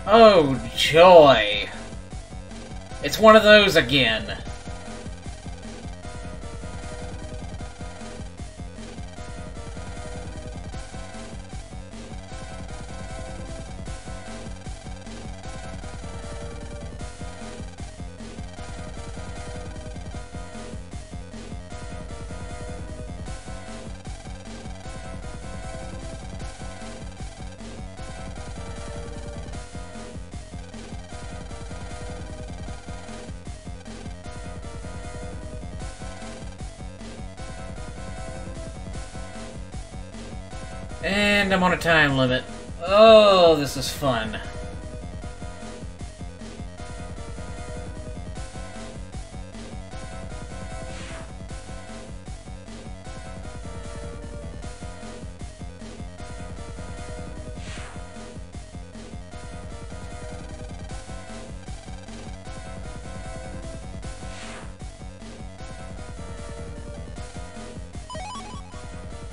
Oh, joy. It's one of those again. I'm on a time limit. Oh, this is fun.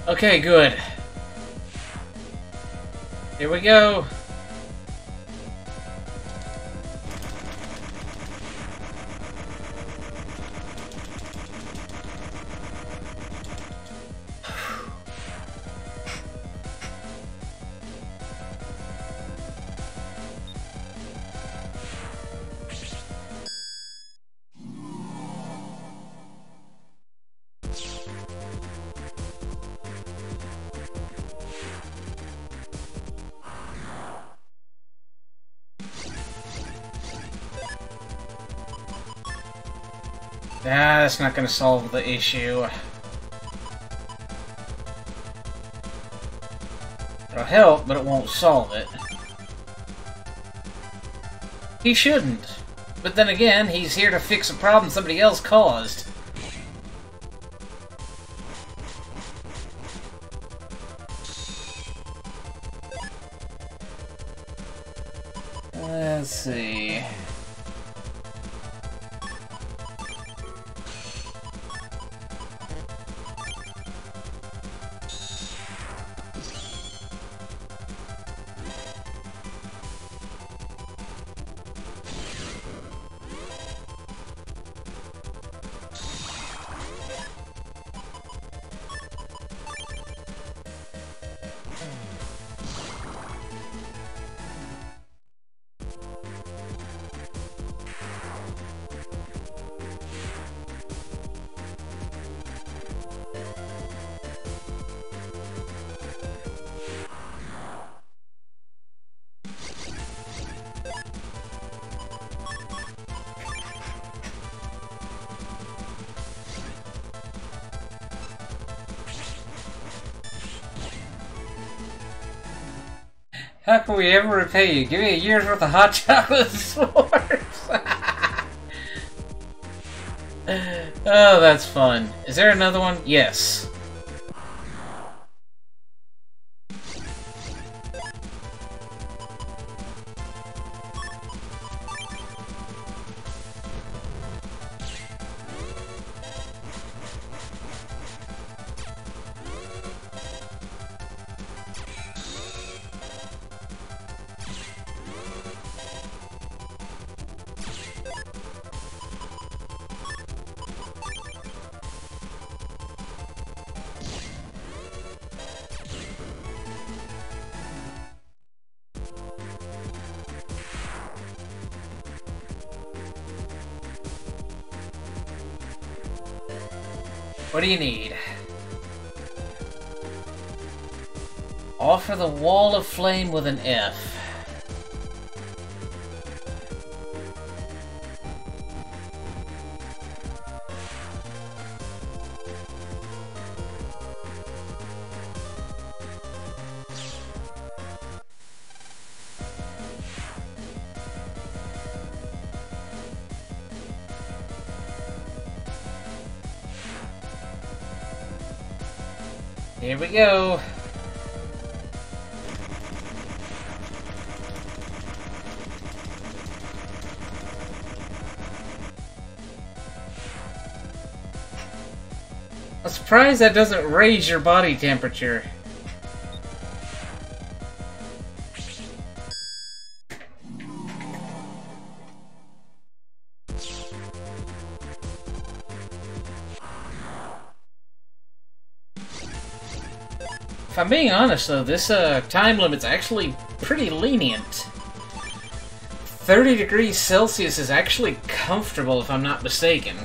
Okay, good. Here we go. That's not gonna solve the issue. It'll help, but it won't solve it. He shouldn't. But then again, he's here to fix a problem somebody else caused. We ever repay you? Give me a year's worth of hot chocolate s'mores. oh, that's fun. Is there another one? Yes. What do you need? Offer the wall of flame with an F. go. I'm surprised that doesn't raise your body temperature. I'm being honest, though, this uh, time limit's actually pretty lenient. 30 degrees Celsius is actually comfortable, if I'm not mistaken.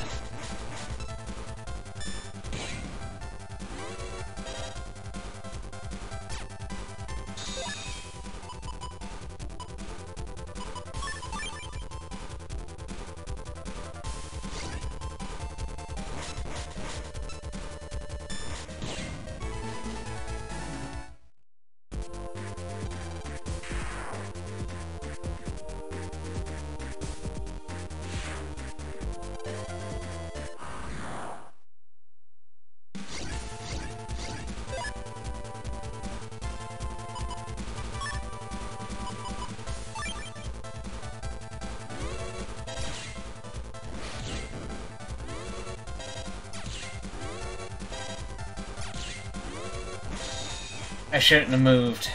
Shouldn't have moved.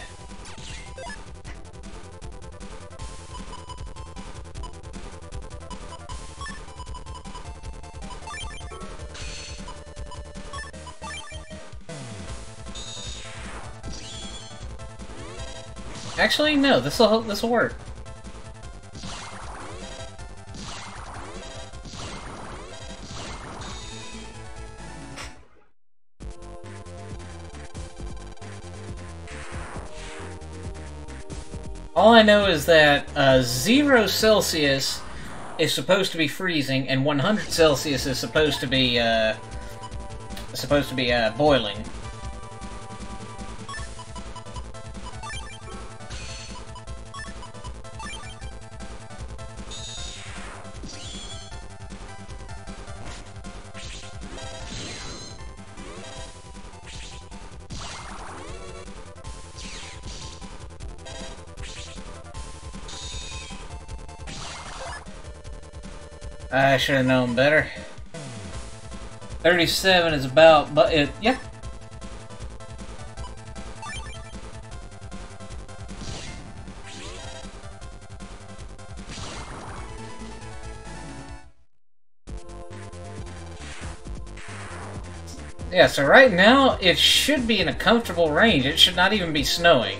Actually, no. This will this will work. I know is that uh, zero Celsius is supposed to be freezing, and 100 Celsius is supposed to be uh, supposed to be uh, boiling. Should have known better. 37 is about, but it, yeah. Yeah, so right now, it should be in a comfortable range. It should not even be snowing.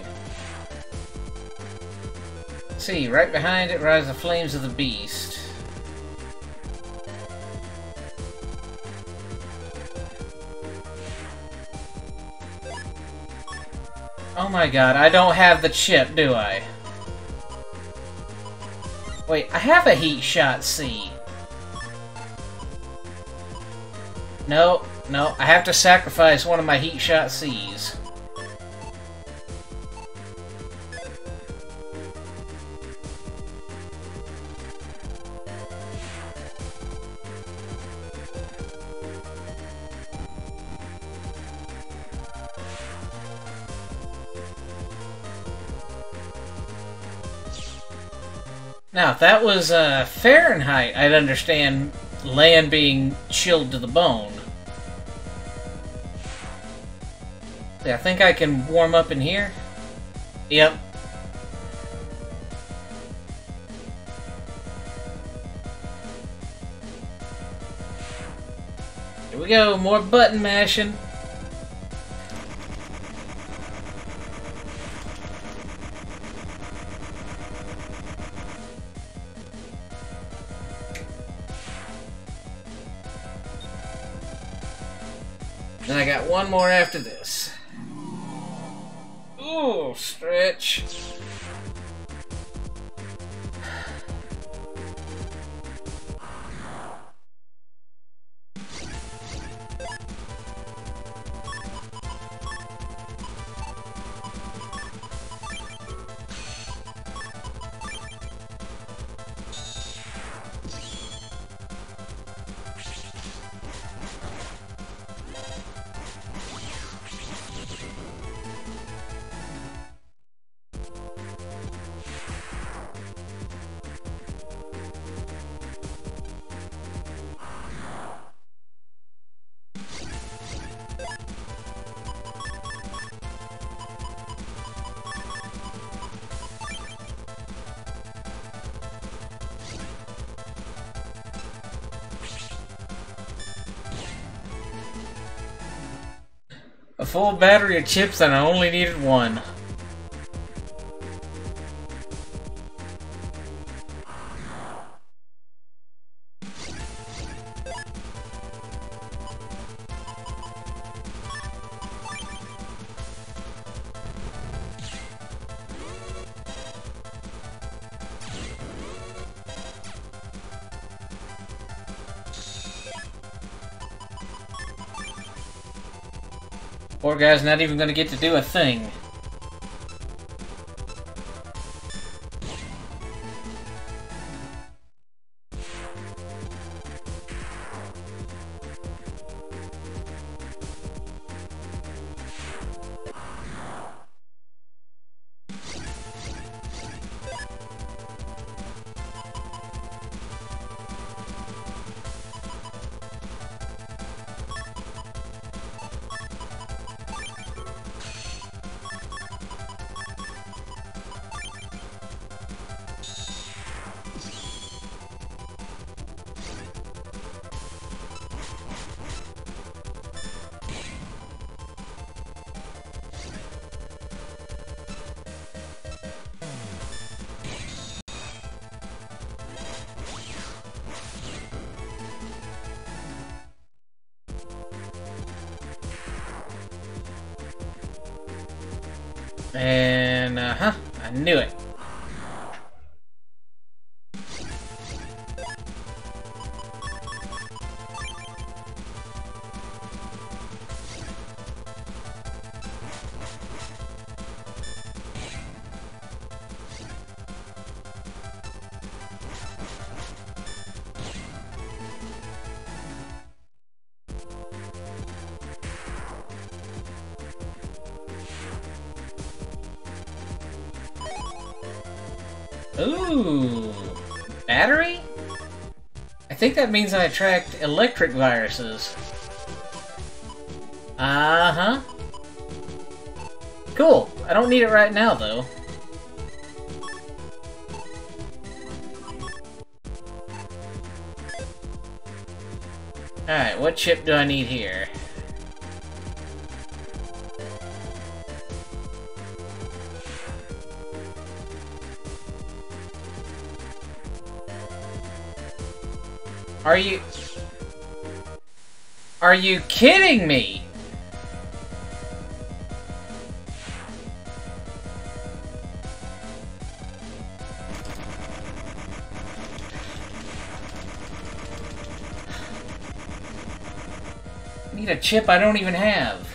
See, right behind it rise the flames of the beast. My god, I don't have the chip, do I? Wait, I have a heat shot C. No, no, I have to sacrifice one of my heat shot C's. That was uh, Fahrenheit, I'd understand land being chilled to the bone. Yeah, I think I can warm up in here. Yep. Here we go, more button mashing. More after this. Full battery of chips and I only needed one. Guy's not even gonna get to do a thing. Ooh, battery? I think that means I attract electric viruses. Uh-huh. Cool. I don't need it right now, though. Alright, what chip do I need here? Are you... Are you kidding me? Need a chip I don't even have.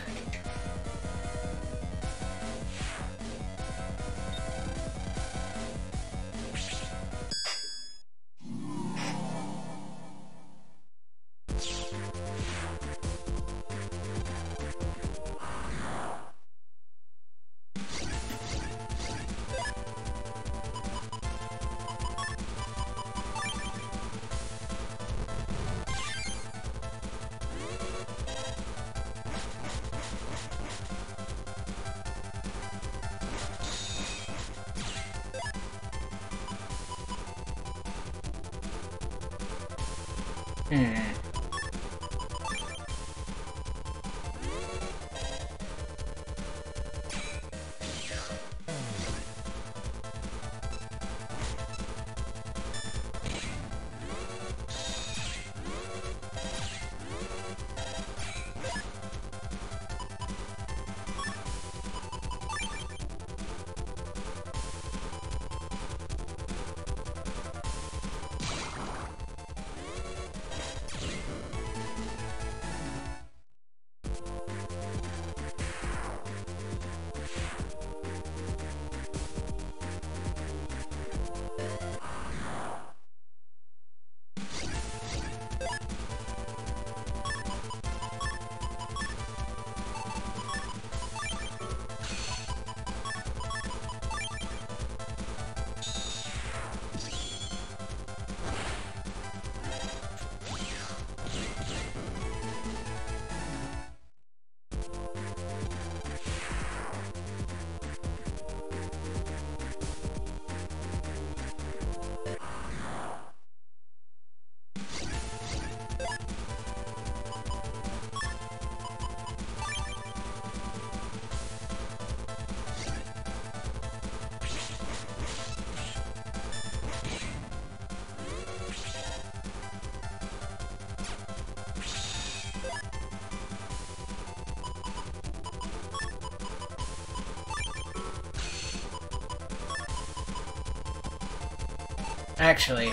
Actually,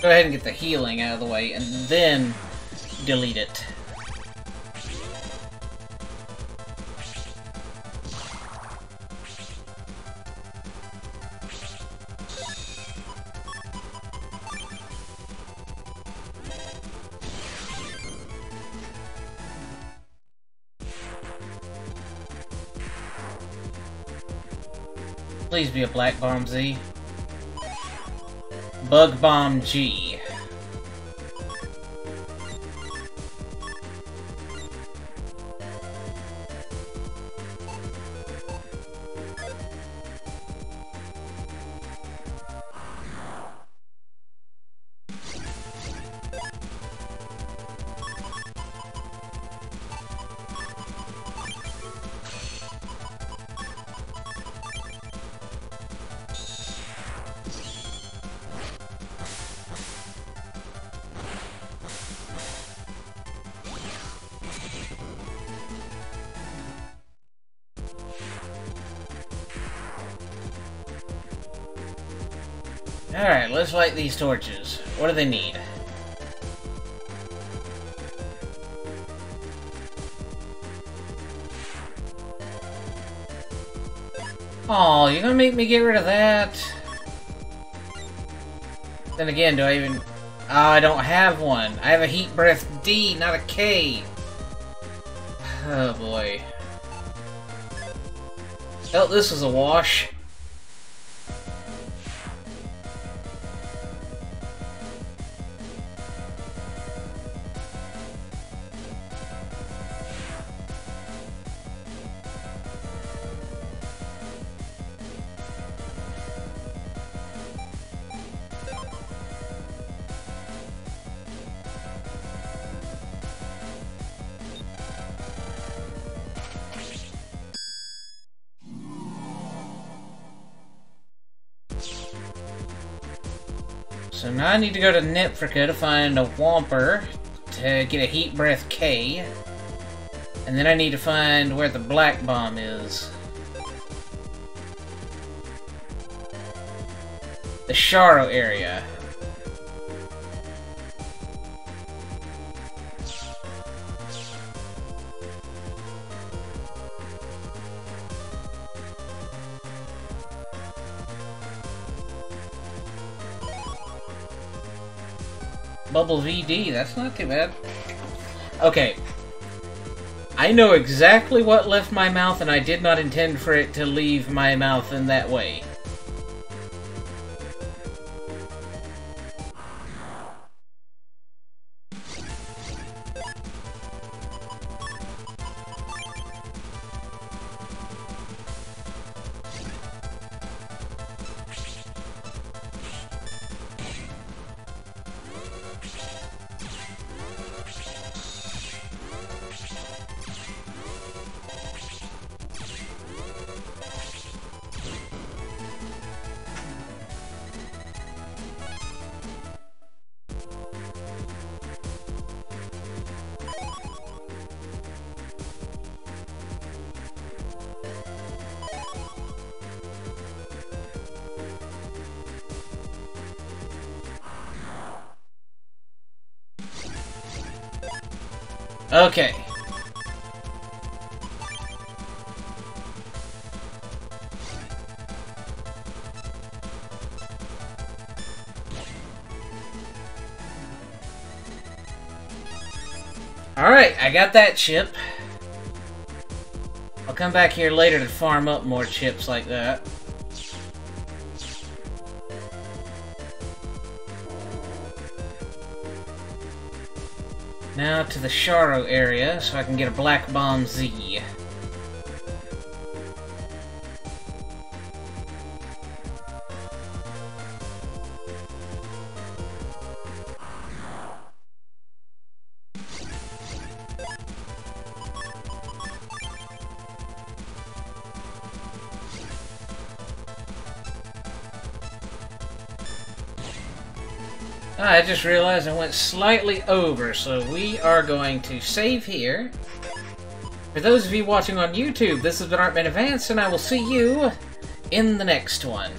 go ahead and get the healing out of the way, and then delete it. Please be a Black Bomb Z. Bug Bomb G. Alright, let's light these torches. What do they need? Oh, you're gonna make me get rid of that? Then again, do I even... Oh, I don't have one. I have a heat breath D, not a K. Oh boy. Oh, this is a wash. I need to go to Netfrica to find a Whomper to get a Heat Breath K. And then I need to find where the Black Bomb is. The Sharo area. Bubble that's not too bad. Okay. I know exactly what left my mouth, and I did not intend for it to leave my mouth in that way. Got that chip. I'll come back here later to farm up more chips like that. Now to the Sharo area, so I can get a Black Bomb Z. just realized I went slightly over, so we are going to save here. For those of you watching on YouTube, this has been Artman Advance, and I will see you in the next one.